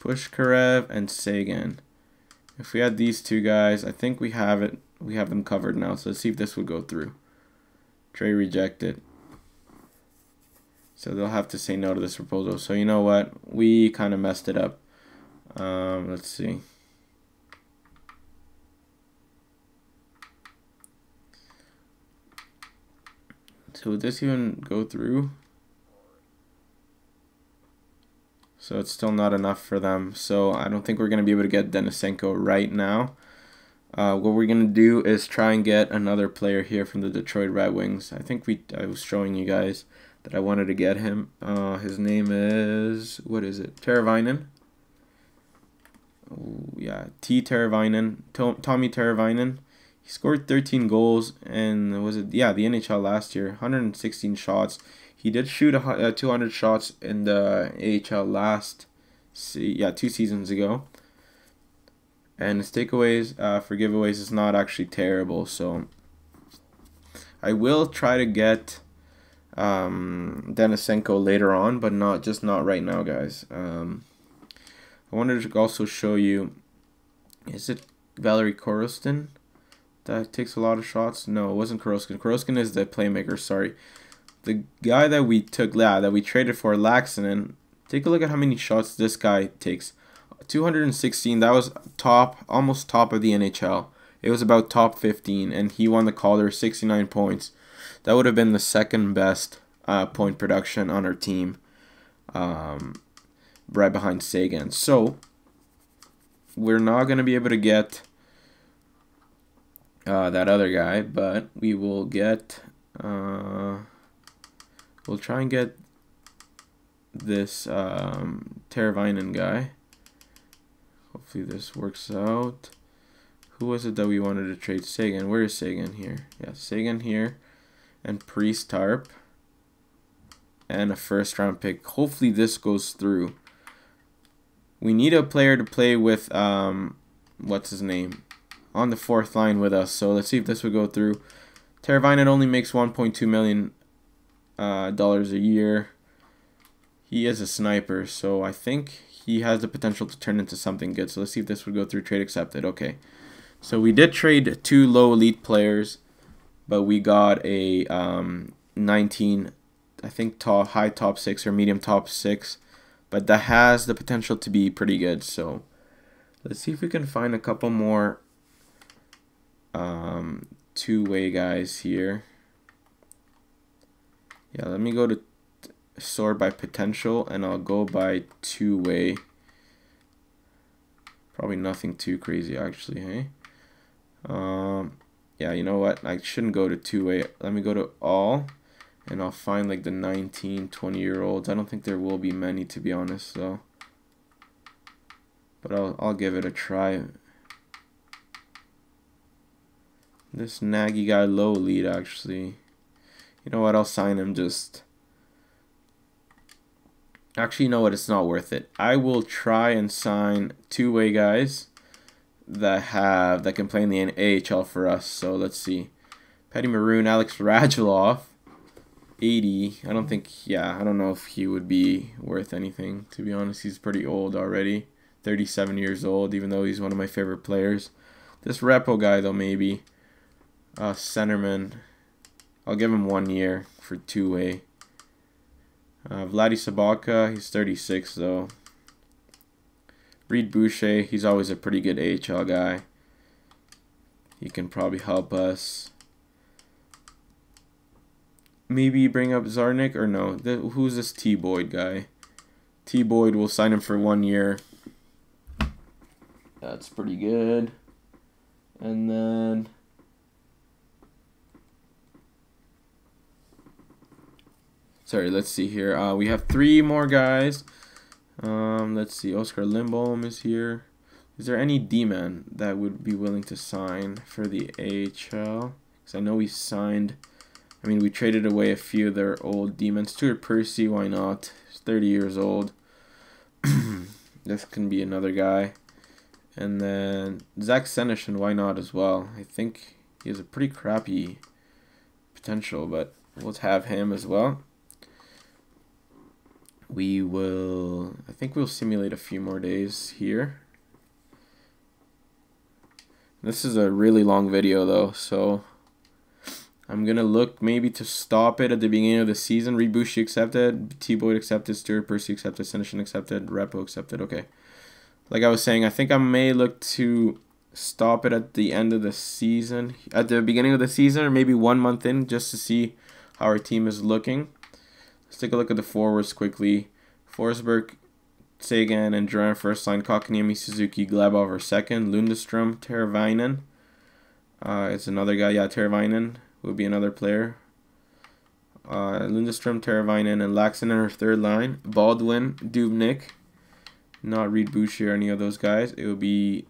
Pushkarev and Seguin. If we had these two guys, I think we have it we have them covered now. So let's see if this would go through. Trey rejected. So they'll have to say no to this proposal. So you know what? We kind of messed it up. Um, let's see. So would this even go through? So it's still not enough for them. So I don't think we're going to be able to get Denisenko right now. Uh, what we're gonna do is try and get another player here from the Detroit Red Wings. I think we I was showing you guys that I wanted to get him. Uh, his name is what is it? Teravainen. Oh, yeah, T Teravainen, to Tommy Teravainen. He scored 13 goals and was it yeah the NHL last year, 116 shots. He did shoot a, uh, 200 shots in the AHL last, see, yeah, two seasons ago and his takeaways uh, for giveaways is not actually terrible. So I will try to get um, Denisenko later on, but not just not right now, guys. Um, I wanted to also show you. Is it Valeri Korostin that takes a lot of shots? No, it wasn't Koroskin. Koroskin is the playmaker. Sorry, the guy that we took, yeah, that we traded for Laxinen. Take a look at how many shots this guy takes. 216. That was top, almost top of the NHL. It was about top 15, and he won the Calder 69 points. That would have been the second best uh, point production on our team, um, right behind Seguin. So we're not going to be able to get uh, that other guy, but we will get. Uh, we'll try and get this um, Teravainen guy. Hopefully this works out. Who was it that we wanted to trade? Seguin. Where is Seguin here? Yeah, Seguin here. And Priest Tarp. And a first round pick. Hopefully this goes through. We need a player to play with, um, what's his name? On the fourth line with us. So let's see if this would go through. Teravainen only makes 1.2 million uh, dollars a year. He is a sniper, so I think he has the potential to turn into something good. So let's see if this would go through trade accepted. Okay. So we did trade two low elite players, but we got a um, 19, I think top high top six or medium top six, but that has the potential to be pretty good. So let's see if we can find a couple more um, two way guys here. Yeah, let me go to sort by potential and I'll go by two way. Probably nothing too crazy actually, hey? Um, yeah, you know what? I shouldn't go to two way. Let me go to all and I'll find like the 19, 20 year olds. I don't think there will be many to be honest though. But I'll, I'll give it a try. This naggy guy, low lead, actually. You know what? I'll sign him just... Actually, you know what? It's not worth it. I will try and sign two-way guys that have that can play in the AHL for us. So let's see. Patty Maroon, Alex Radulov, 80. I don't think, yeah, I don't know if he would be worth anything, to be honest. He's pretty old already. 37 years old, even though he's one of my favorite players. This Repo guy, though, maybe. Uh, centerman. I'll give him one year for two-way. Uh, Vladi Sobotka, he's 36, though. Reid Boucher, he's always a pretty good AHL guy. He can probably help us. Maybe bring up Zarnik or no? The, who's this T Boyd guy? T Boyd will sign him for one year. That's pretty good. And then sorry, let's see here. Uh, we have three more guys. Um, let's see. Oskar Lindblom is here. Is there any D-man that would be willing to sign for the AHL? Because I know we signed. I mean, we traded away a few of their old D-men. Stuart Percy, why not? He's 30 years old. this can be another guy. And then Zach Senyshyn, why not as well? I think he has a pretty crappy potential, but we'll have him as well we will, I think we'll simulate a few more days here. This is a really long video though, so I'm gonna look maybe to stop it at the beginning of the season. Boucher accepted, T Boyd accepted, Stuart Percy accepted, Senyshyn accepted, Repo accepted. Okay. Like I was saying, I think I may look to stop it at the end of the season, at the beginning of the season, or maybe one month in, just to see how our team is looking. Let's take a look at the forwards quickly. Forsberg, Sagan, and Duran first line. Kotkaniemi, Suzuki, Glebov are second. Lundestrom, Teravainen. Uh, it's another guy. Yeah, Teravainen would be another player. Uh, Lundestrom, Teravainen, and Laxon in our third line. Baldwin, Dubnyk. Not Reid Boucher or any of those guys. It would be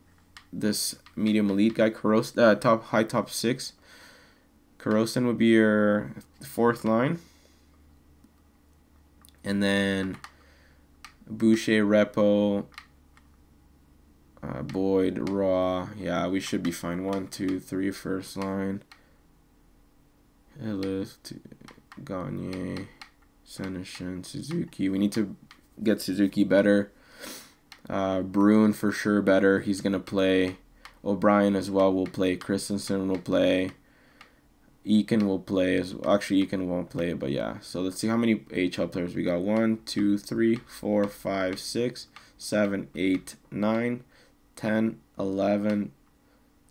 this medium elite guy, Karos, uh, top high top six. Carosin would be your fourth line. And then Boucher, Repo, uh, Boyd, Raw. Yeah, we should be fine. One, two, three, first line. Ellis, Gagne, Senyshyn, Suzuki. We need to get Suzuki better. Uh, Bruin for sure better. He's going to play. O'Brien as well will play. Christensen will play. Eakin will play as. Actually, Eakin won't play, but yeah. So let's see how many AHL players we got. 1, 2, 3, 4, 5, 6, 7, 8, 9, 10, 11,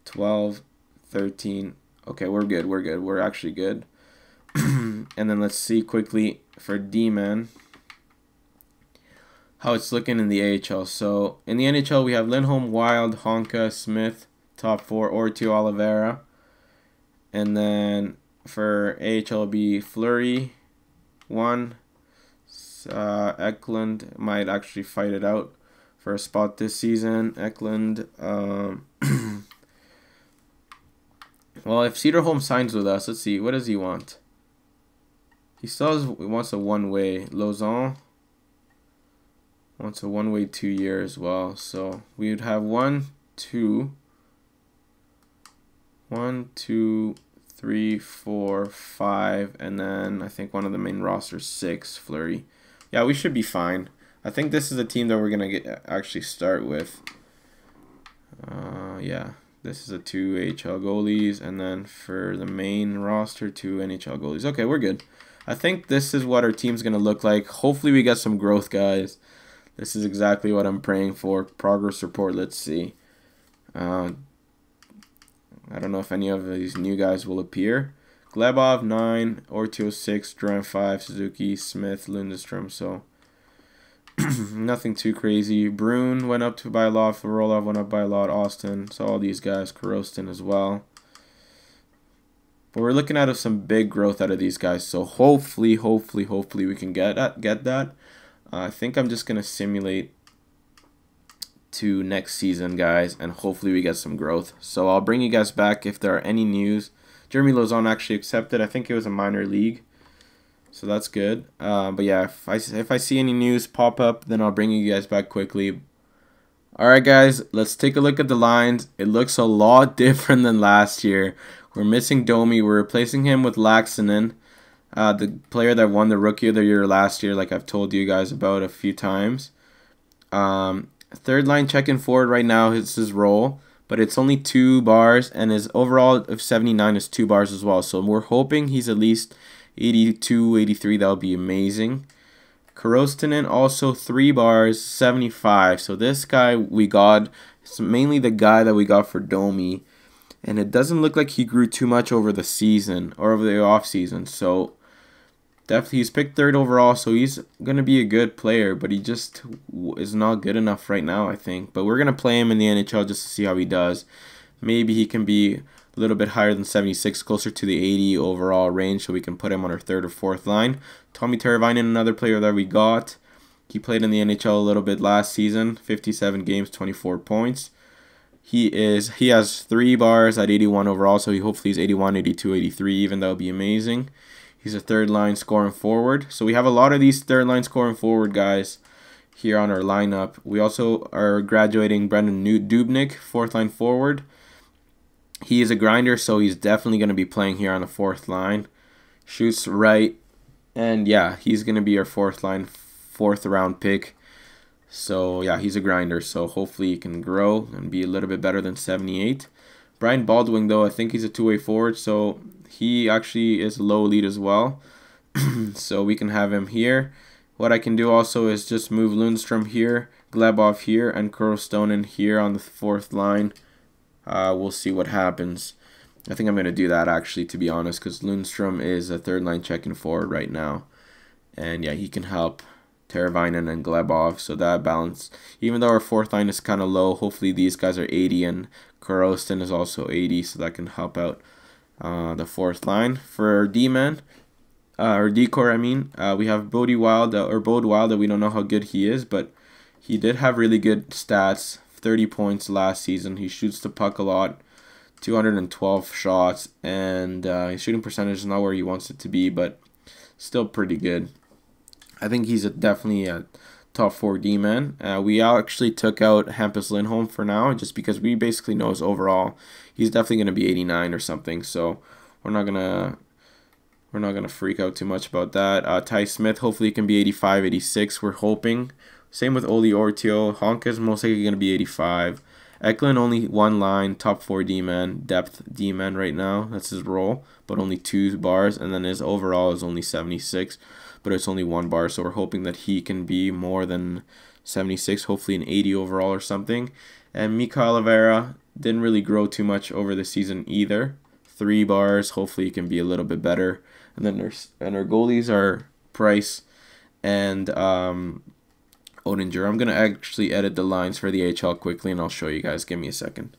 12, 13. Okay, we're good. We're good. We're actually good. and then let's see quickly for D-Man how it's looking in the AHL. So in the NHL, we have Lindholm, Wilde, Honka, Smith, top four, or two Oliveira. And then for AHLB Fleury, one. Uh, Eklund might actually fight it out for a spot this season. Eklund. Um, well, if Cedarholm signs with us, let's see. What does he want? He still has, he wants a one-way. Lauzon wants a one-way two-year as well. So we would have one, two, one, two, three, four, five, and then I think one of the main rosters six. Fleury. Yeah, we should be fine. I think this is a team that we're gonna get actually start with. Uh, yeah, this is a two HL goalies, and then for the main roster, two NHL goalies. Okay, we're good. I think this is what our team's gonna look like. Hopefully, we get some growth, guys. This is exactly what I'm praying for. Progress report. Let's see. Uh, I don't know if any of these new guys will appear. Glebov 9, Ortio 6, Duran 5, Suzuki, Smith, Lundestrom. So nothing too crazy. Bruin went up to by a lot. Vorolov went up by a lot. Austin. So all these guys. Korostin as well. But we're looking at some big growth out of these guys. So hopefully, hopefully, hopefully we can get that. Get that. Uh, I think I'm just going to simulate to next season, guys, and hopefully we get some growth. So I'll bring you guys back if there are any news. Jeremy Lauzon actually accepted. I think it was a minor league, so that's good. Uh, but yeah, if I if I see any news pop up, then I'll bring you guys back quickly. All right, guys, let's take a look at the lines. It looks a lot different than last year. We're missing Domi. We're replacing him with Laaksonen, uh, the player that won the Rookie of the Year last year, like I've told you guys about a few times. Um, third line checking forward right now is his role, but it's only two bars, and his overall of 79 is two bars as well. So we're hoping he's at least 82, 83. That would be amazing. Korostinen also three bars, 75. So this guy we got, it's mainly the guy that we got for Domi. And it doesn't look like he grew too much over the season or over the off season. So definitely he's picked third overall, so he's gonna be a good player, but he just is not good enough right now, I think. But we're gonna play him in the NHL just to see how he does. Maybe he can be a little bit higher than 76, closer to the 80 overall range, so we can put him on our third or fourth line. Tommy Teravainen, another player that we got. He played in the NHL a little bit last season, 57 games, 24 points. He is he has three bars at 81 overall, so he hopefully is 81, 82, 83 even. That would be amazing. He's a third line scoring forward. So we have a lot of these third line scoring forward guys here on our lineup. We also are graduating Brendan Dubnyk, fourth line forward. He is a grinder, so he's definitely going to be playing here on the fourth line. Shoots right, and yeah, he's going to be our fourth line, fourth round pick. So yeah, he's a grinder, so hopefully he can grow and be a little bit better than 78. Brian Baldwin, though, I think he's a two-way forward, so he actually is low lead as well. so we can have him here. What I can do also is just move Lundstrom here, Glebov here, and Korostonen here on the fourth line. Uh, we'll see what happens. I think I'm going to do that actually, to be honest, because Lundstrom is a third line checking forward right now. And yeah, he can help Teravainen and Glebov. So that balance, even though our fourth line is kind of low, hopefully these guys are 80 and Korostin is also 80, so that can help out uh, the fourth line. For D-man, uh, or D-core, I mean, uh, we have Bode Wilde, uh, or Bode Wilde, that we don't know how good he is, but he did have really good stats, 30 points last season. He shoots the puck a lot, 212 shots, and uh, his shooting percentage is not where he wants it to be, but still pretty good. I think he's a, definitely a top four D man. Uh, we actually took out Hampus Lindholm for now, just because we basically know his overall. He's definitely going to be 89 or something, so we're not gonna we're not gonna freak out too much about that. Uh, Ty Smith hopefully he can be 85, 86. We're hoping. Same with Oli Ortio. Honka is most likely going to be 85. Eklund only one line, top four D man, depth D man right now. That's his role, but only two bars, and then his overall is only 76 but it's only one bar. So we're hoping that he can be more than 76, hopefully an 80 overall or something. And Mika Oliveira didn't really grow too much over the season either. Three bars, hopefully he can be a little bit better. And then there's and our goalies are Price and um, Oettinger. I'm gonna actually edit the lines for the HL quickly, and I'll show you guys. Give me a second.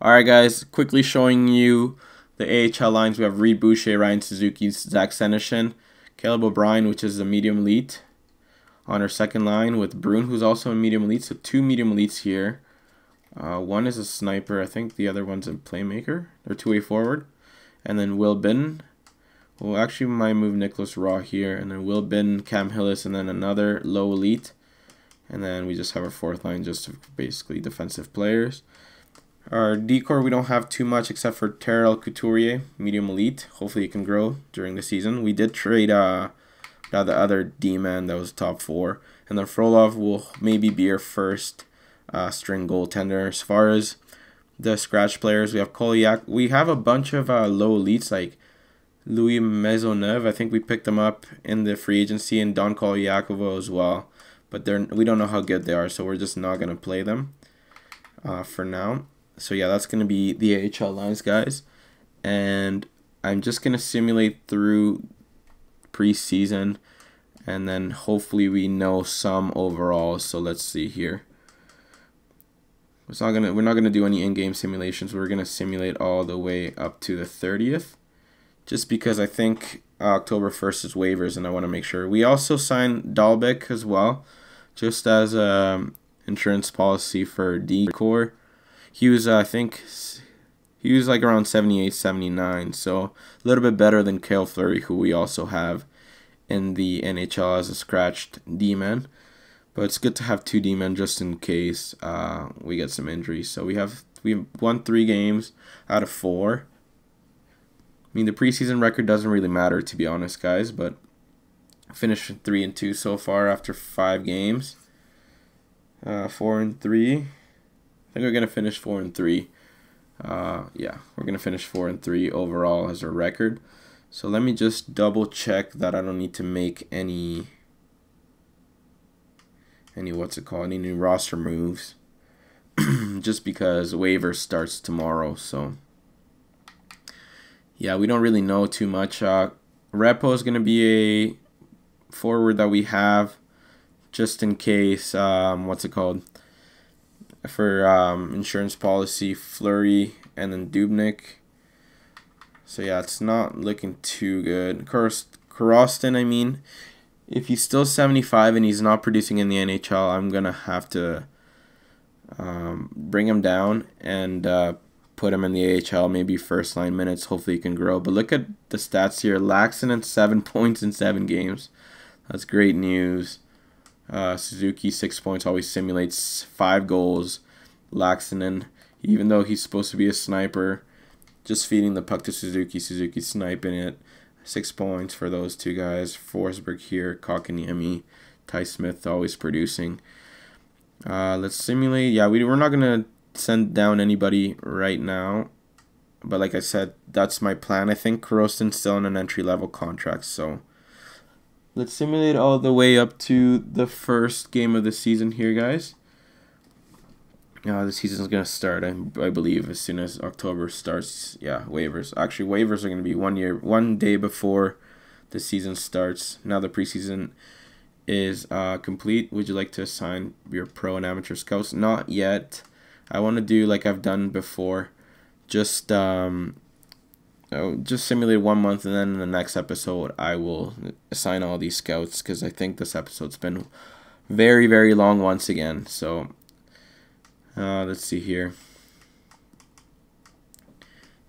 All right, guys, quickly showing you the AHL lines. We have Reid Boucher, Ryan Suzuki, Zach Senyshyn. Caleb O'Brien, which is a medium elite, on our second line with Brune, who's also a medium elite. So two medium elites here. Uh, one is a sniper. I think the other one's a playmaker. They're two-way forward. And then Will Bin. Well, actually, we might move Nicholas Raw here. And then Will Bin, Cam Hillis, and then another low elite. And then we just have our fourth line, just basically defensive players. Our decor, we don't have too much except for Terrell Couturier, medium elite. Hopefully, he can grow during the season. We did trade uh, uh the other D-man that was top four. And then Frolov will maybe be our first uh, string goaltender. As far as the scratch players, we have Kolyak. We have a bunch of uh, low elites like Louis Maisonneuve. I think we picked them up in the free agency, and Don Kolyakovo as well. But they're we don't know how good they are, so we're just not gonna play them uh, for now so yeah, that's going to be the AHL lines, guys. And I'm just going to simulate through preseason. And then hopefully we know some overall. So let's see here. It's not gonna, we're not going to do any in-game simulations. We're going to simulate all the way up to the 30th. Just because I think October 1st is waivers and I want to make sure. We also signed Dalbec as well. Just as a, um, insurance policy for Decor. He was, uh, I think, he was like around 78, 79. So a little bit better than Cale Fleury, who we also have in the NHL as a scratched D-man. But it's good to have two D-men just in case uh, we get some injuries. So we have we won three games out of four. I mean, the preseason record doesn't really matter, to be honest, guys, but finished three and two so far after five games. Uh, four and three. I think we're gonna finish four and three. Uh, yeah, we're gonna finish four and three overall as a record. So let me just double check that I don't need to make any any what's it called any new roster moves. just because waiver starts tomorrow, so yeah, we don't really know too much. Uh, Repo is gonna be a forward that we have just in case. Um, what's it called? For um, insurance policy, Fleury, and then Dubnyk. So yeah, it's not looking too good. Karostin, I mean, if he's still 75 and he's not producing in the NHL, I'm gonna have to um, bring him down and uh, put him in the AHL, maybe first line minutes. Hopefully, he can grow. But look at the stats here: Laxton seven points in seven games. That's great news. Uh, Suzuki six points always simulates five goals. Laxton, even though he's supposed to be a sniper, just feeding the puck to Suzuki. Suzuki sniping it. Six points for those two guys. Forsberg here, Kotkaniemi, Ty Smith always producing. Uh, let's simulate. Yeah, we, we're not going to send down anybody right now. But like I said, that's my plan. I think Karostin's still in an entry-level contract, so... Let's simulate all the way up to the first game of the season here, guys. Uh, the season's going to start, I, I believe, as soon as October starts. Yeah, waivers. Actually, waivers are going to be one year, one day before the season starts. Now the preseason is uh, complete. Would you like to assign your pro and amateur scouts? Not yet. I want to do like I've done before. Just um, just simulate one month, and then in the next episode, I will assign all these scouts because I think this episode's been very, very long once again. So uh, let's see here.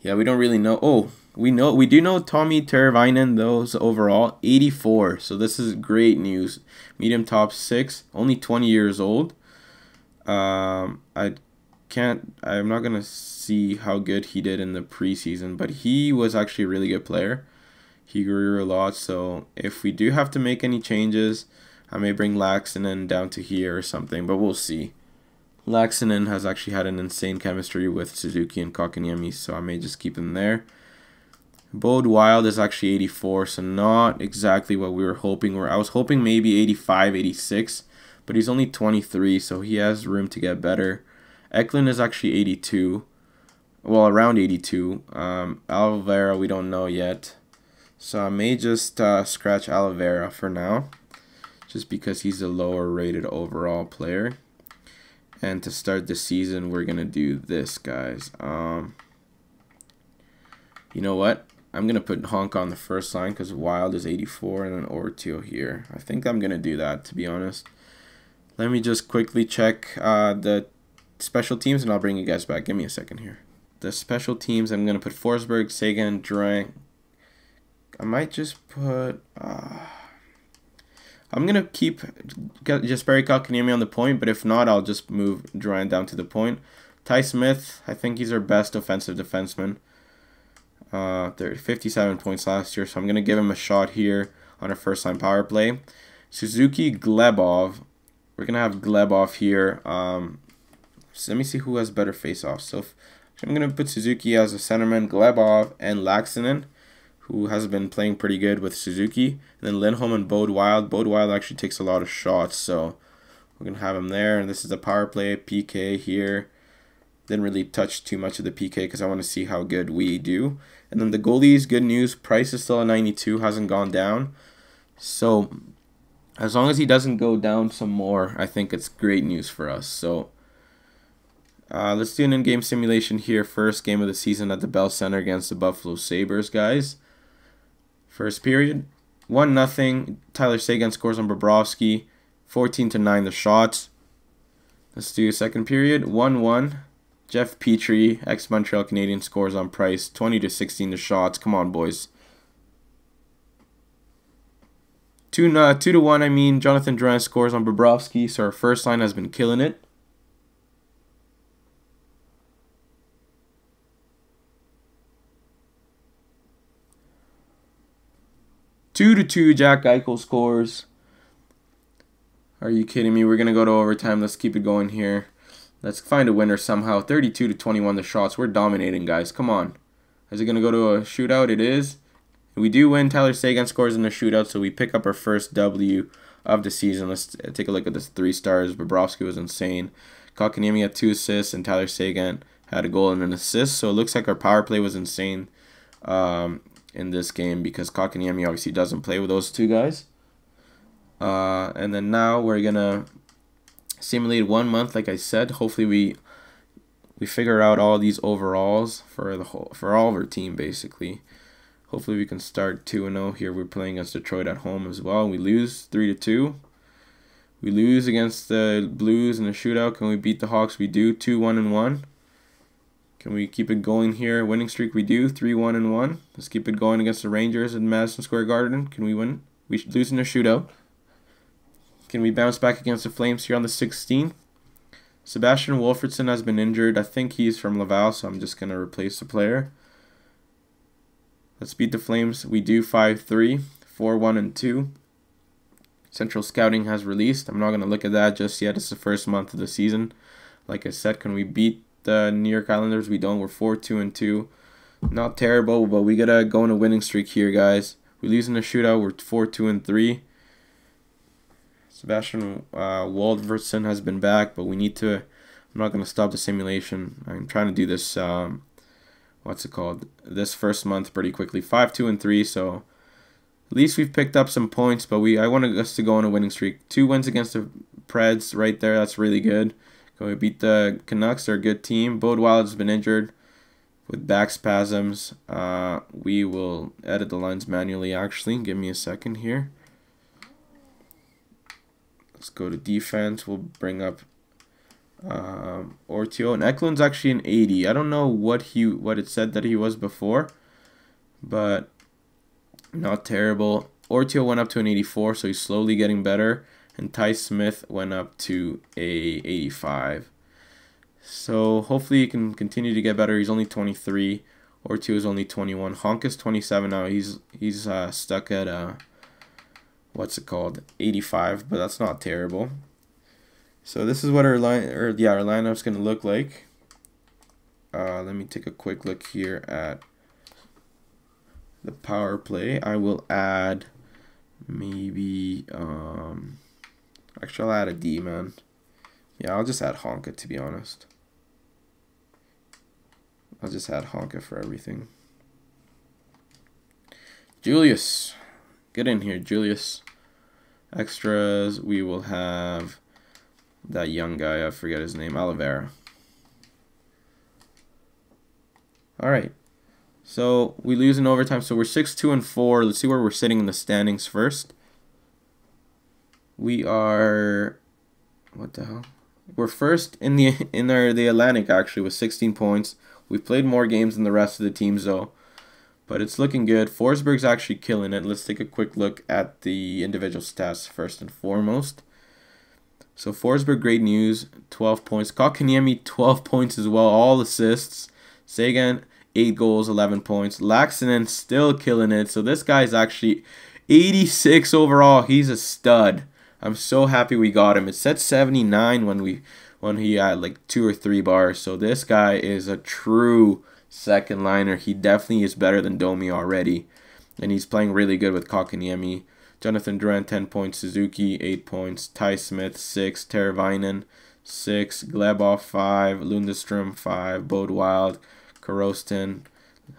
Yeah, we don't really know. Oh, we know we do know Tommy Teravainen those overall 84. So this is great news. Medium top six, only 20 years old. Um, I can't. I'm not gonna see how good he did in the preseason, but he was actually a really good player. He grew a lot. So if we do have to make any changes, I may bring Laxton down to here or something, but we'll see. Laxton has actually had an insane chemistry with Suzuki and Kotkaniemi, so I may just keep him there. Bode Wilde is actually 84, so not exactly what we were hoping. I was hoping maybe 85, 86, but he's only 23, so he has room to get better. Eklund is actually 82, well, around 82. Um, we don't know yet. So I may just uh, scratch Oliveira for now, just because he's a lower rated overall player. And to start the season, we're going to do this, guys. Um, you know what? I'm going to put Honk on the first line because Wilde is 84 and then Ortio here. I think I'm going to do that, to be honest. Let me just quickly check uh, the special teams and I'll bring you guys back. Give me a second here. The special teams, I'm going to put Forsberg, Sagan, Durant. I might just put... Uh, I'm going to keep Jesperi Kotkaniemi on the point, but if not, I'll just move Durant down to the point. Ty Smith, I think he's our best offensive defenseman. Uh, 57 points last year, so I'm going to give him a shot here on a first-time power play. Suzuki Glebov. We're going to have Glebov here. Um, so let me see who has better face-offs. So if, I'm going to put Suzuki as a centerman, Glebov, and Laxinen who has been playing pretty good with Suzuki. And then Lindholm and Bode Wilde. Bode Wilde actually takes a lot of shots, so we're going to have him there. And this is a power play, PK here. Didn't really touch too much of the PK because I want to see how good we do. And then the goalies, good news. Price is still at 92, hasn't gone down. So as long as he doesn't go down some more, I think it's great news for us. So uh, let's do an in-game simulation here. First game of the season at the Bell Center against the Buffalo Sabres, guys. First period, 1 nothing. Tyler Seguin scores on Bobrovsky. 14 to 9 the shots. Let's do second period. 1-1. Jeff Petry, ex-Montreal Canadien, scores on Price. 20 to 16 the shots. Come on, boys. Two, uh, two to one. I mean, Jonathan Drouin scores on Bobrovsky. So our first line has been killing it. Two to two. Jack Eichel scores. Are you kidding me? We're gonna go to overtime. Let's keep it going here. Let's find a winner somehow. 32 to 21 the shots. We're dominating, guys. Come on. Is it gonna go to a shootout? It is. We do win. Tyler Seguin scores in the shootout, so we pick up our first W of the season. Let's take a look at this three stars. Bobrovsky was insane. Kotkaniemi had two assists, and Tyler Seguin had a goal and an assist. So it looks like our power play was insane um, in this game because Kotkaniemi obviously doesn't play with those two guys. Uh, and then now we're gonna simulate one month, like I said. Hopefully we we figure out all these overalls for the whole for all of our team basically. Hopefully we can start 2 and 0 here. We're playing against Detroit at home as well. We lose 3 to 2. We lose against the Blues in the shootout. Can we beat the Hawks? We do 2 1 and 1. Can we keep it going here? Winning streak we do 3 1 and 1. Let's keep it going against the Rangers in Madison Square Garden. Can we win? We should lose in the shootout. Can we bounce back against the Flames here on the 16th? Sebastian Wolfertson has been injured. I think he's from Laval, so I'm just going to replace the player. Let's beat the Flames. We do 5-3, 4-1, and 2. Central Scouting has released. I'm not going to look at that just yet. It's the first month of the season. Like I said, can we beat the New York Islanders? We don't. We're 4-2 and 2. Not terrible, but we got to go on a winning streak here, guys. We lose in the shootout. We're 4-2 and 3. Sebastian uh, Waldverson has been back, but we need to. I'm not to stop the simulation. I'm trying to do this um, what's it called this first month pretty quickly. Five, two, and three. So at least we've picked up some points. But we I wanted us to go on a winning streak. Two wins against the Preds right there. That's really good. Can we beat the Canucks? They're a good team. Bode Wilde has been injured with back spasms. Uh, we will edit the lines manually. Actually, give me a second here. Let's go to defense. We'll bring up um, Ortio and Eklund's actually an 80. I don't know what he what it said that he was before, but not terrible. Ortio went up to an 84, so he's slowly getting better. And Ty Smith went up to a 85. So hopefully he can continue to get better. He's only 23. Ortio is only 21. Honk is 27 now. He's he's uh, stuck at uh, what's it called 85, but that's not terrible. So this is what our line, or yeah, our lineup's gonna look like. Uh, let me take a quick look here at the power play. I will add maybe, um, actually I'll add a D man. Yeah, I'll just add Honka to be honest. I'll just add Honka for everything. Julius, get in here, Julius. Extras, we will have that young guy, I forget his name, Oliveira. All right. So we lose in overtime. So we're 6 2 and 4. Let's see where we're sitting in the standings first. We are what the hell? We're first in the in our the Atlantic actually with 16 points. We've played more games than the rest of the teams though. But it's looking good. Forsberg's actually killing it. Let's take a quick look at the individual stats first and foremost. So Forsberg, great news, 12 points. Kotkaniemi, 12 points as well, all assists. Seguin, 8 goals, 11 points. Laaksonen still killing it. So this guy's actually 86 overall. He's a stud. I'm so happy we got him. It said 79 when we when he had like two or three bars. So this guy is a true second liner. He definitely is better than Domi already. And he's playing really good with Kotkaniemi. Jonathan Drouin, 10 points. Suzuki, 8 points. Ty Smith, 6. Teravainen, 6. Glebov, 5. Lundestrom, 5. Bode Wilde, Karostin.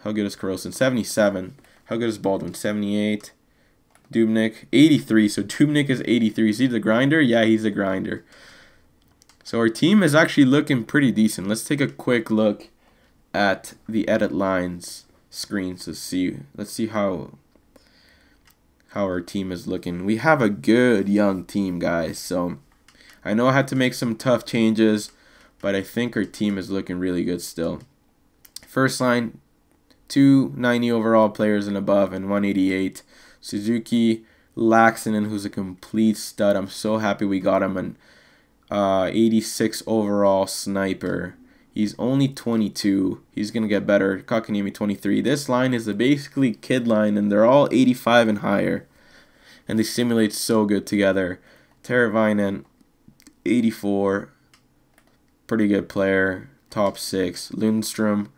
How good is Karostin? 77. How good is Baldwin? 78. Dubnyk, 83. So Dubnyk is 83. Is he the grinder? Yeah, he's a grinder. So our team is actually looking pretty decent. Let's take a quick look at the edit lines screen to see. Let's see how how our team is looking. We have a good young team, guys. So I know I had to make some tough changes, but I think our team is looking really good still. First line, 290 overall players and above, and 188. Suzuki Laaksonen, who's a complete stud. I'm so happy we got him an uh, 86 overall sniper. He's only 22. He's going to get better. Kotkaniemi 23. This line is a basically kid line, and they're all 85 and higher. And they simulate so good together. Teravainen, 84. Pretty good player. Top 6. Lundstrom,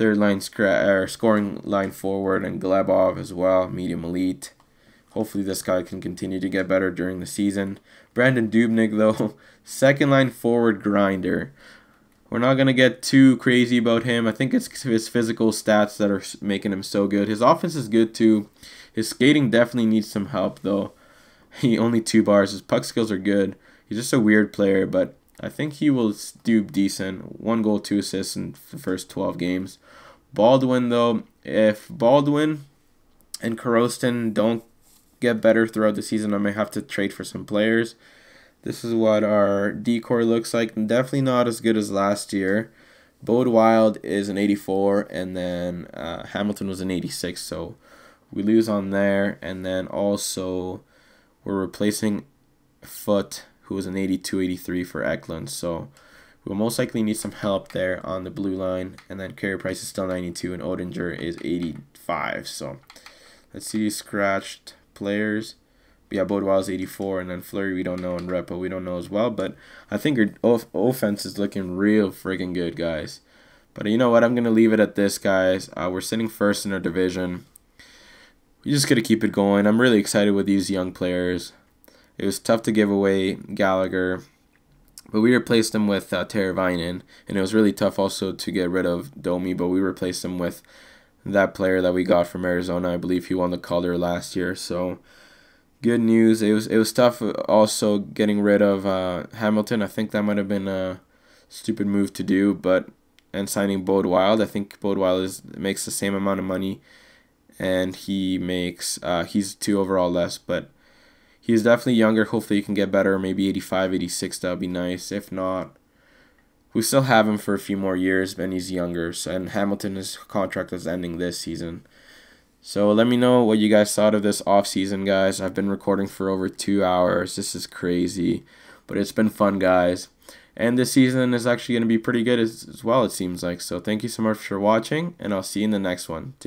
third line or scoring line forward, and Glebov as well, medium elite. Hopefully this guy can continue to get better during the season. Brandon Dubnyk, though, second line forward grinder. We're not going to get too crazy about him. I think it's his physical stats that are making him so good. His offense is good too. His skating definitely needs some help though. He only two bars. His puck skills are good. He's just a weird player, but I think he will do decent. One goal, two assists in the first 12 games. Baldwin though, if Baldwin and Korostin don't get better throughout the season, I may have to trade for some players. This is what our decor looks like. Definitely not as good as last year. Bode Wilde is an 84, and then uh, Hamilton was an 86, so we lose on there. And then also, we're replacing Foote, who was an 82 83 for Eklund. So we'll most likely need some help there on the blue line. And then Carey Price is still 92, and Oettinger is 85. So let's see, scratched players yeah, Bode Wilde's 84, and then Fleury we don't know, and Repo we don't know as well. But I think our off- offense is looking real friggin' good, guys. But you know what? I'm gonna leave it at this, guys. Uh, we're sitting first in our division. We just gotta keep it going. I'm really excited with these young players. It was tough to give away Gallagher, but we replaced him with uh, Teravainen, and it was really tough also to get rid of Domi. But we replaced him with that player that we got from Arizona. I believe he won the Calder last year, so good news. It was it was tough also getting rid of uh, Hamilton. I think that might have been a stupid move to do, but and signing Bode Wilde. I think Bode Wilde is makes the same amount of money, and he makes uh, he's two overall less, but he's definitely younger. Hopefully, he can get better. Maybe 85, 86, That would be nice. If not. We still have him for a few more years, and he's younger. So, and Hamilton, his contract is ending this season. So let me know what you guys thought of this off season, guys. I've been recording for over two hours. This is crazy, but it's been fun, guys. And this season is actually going to be pretty good as, as well, it seems like. So thank you so much for watching, and I'll see you in the next one.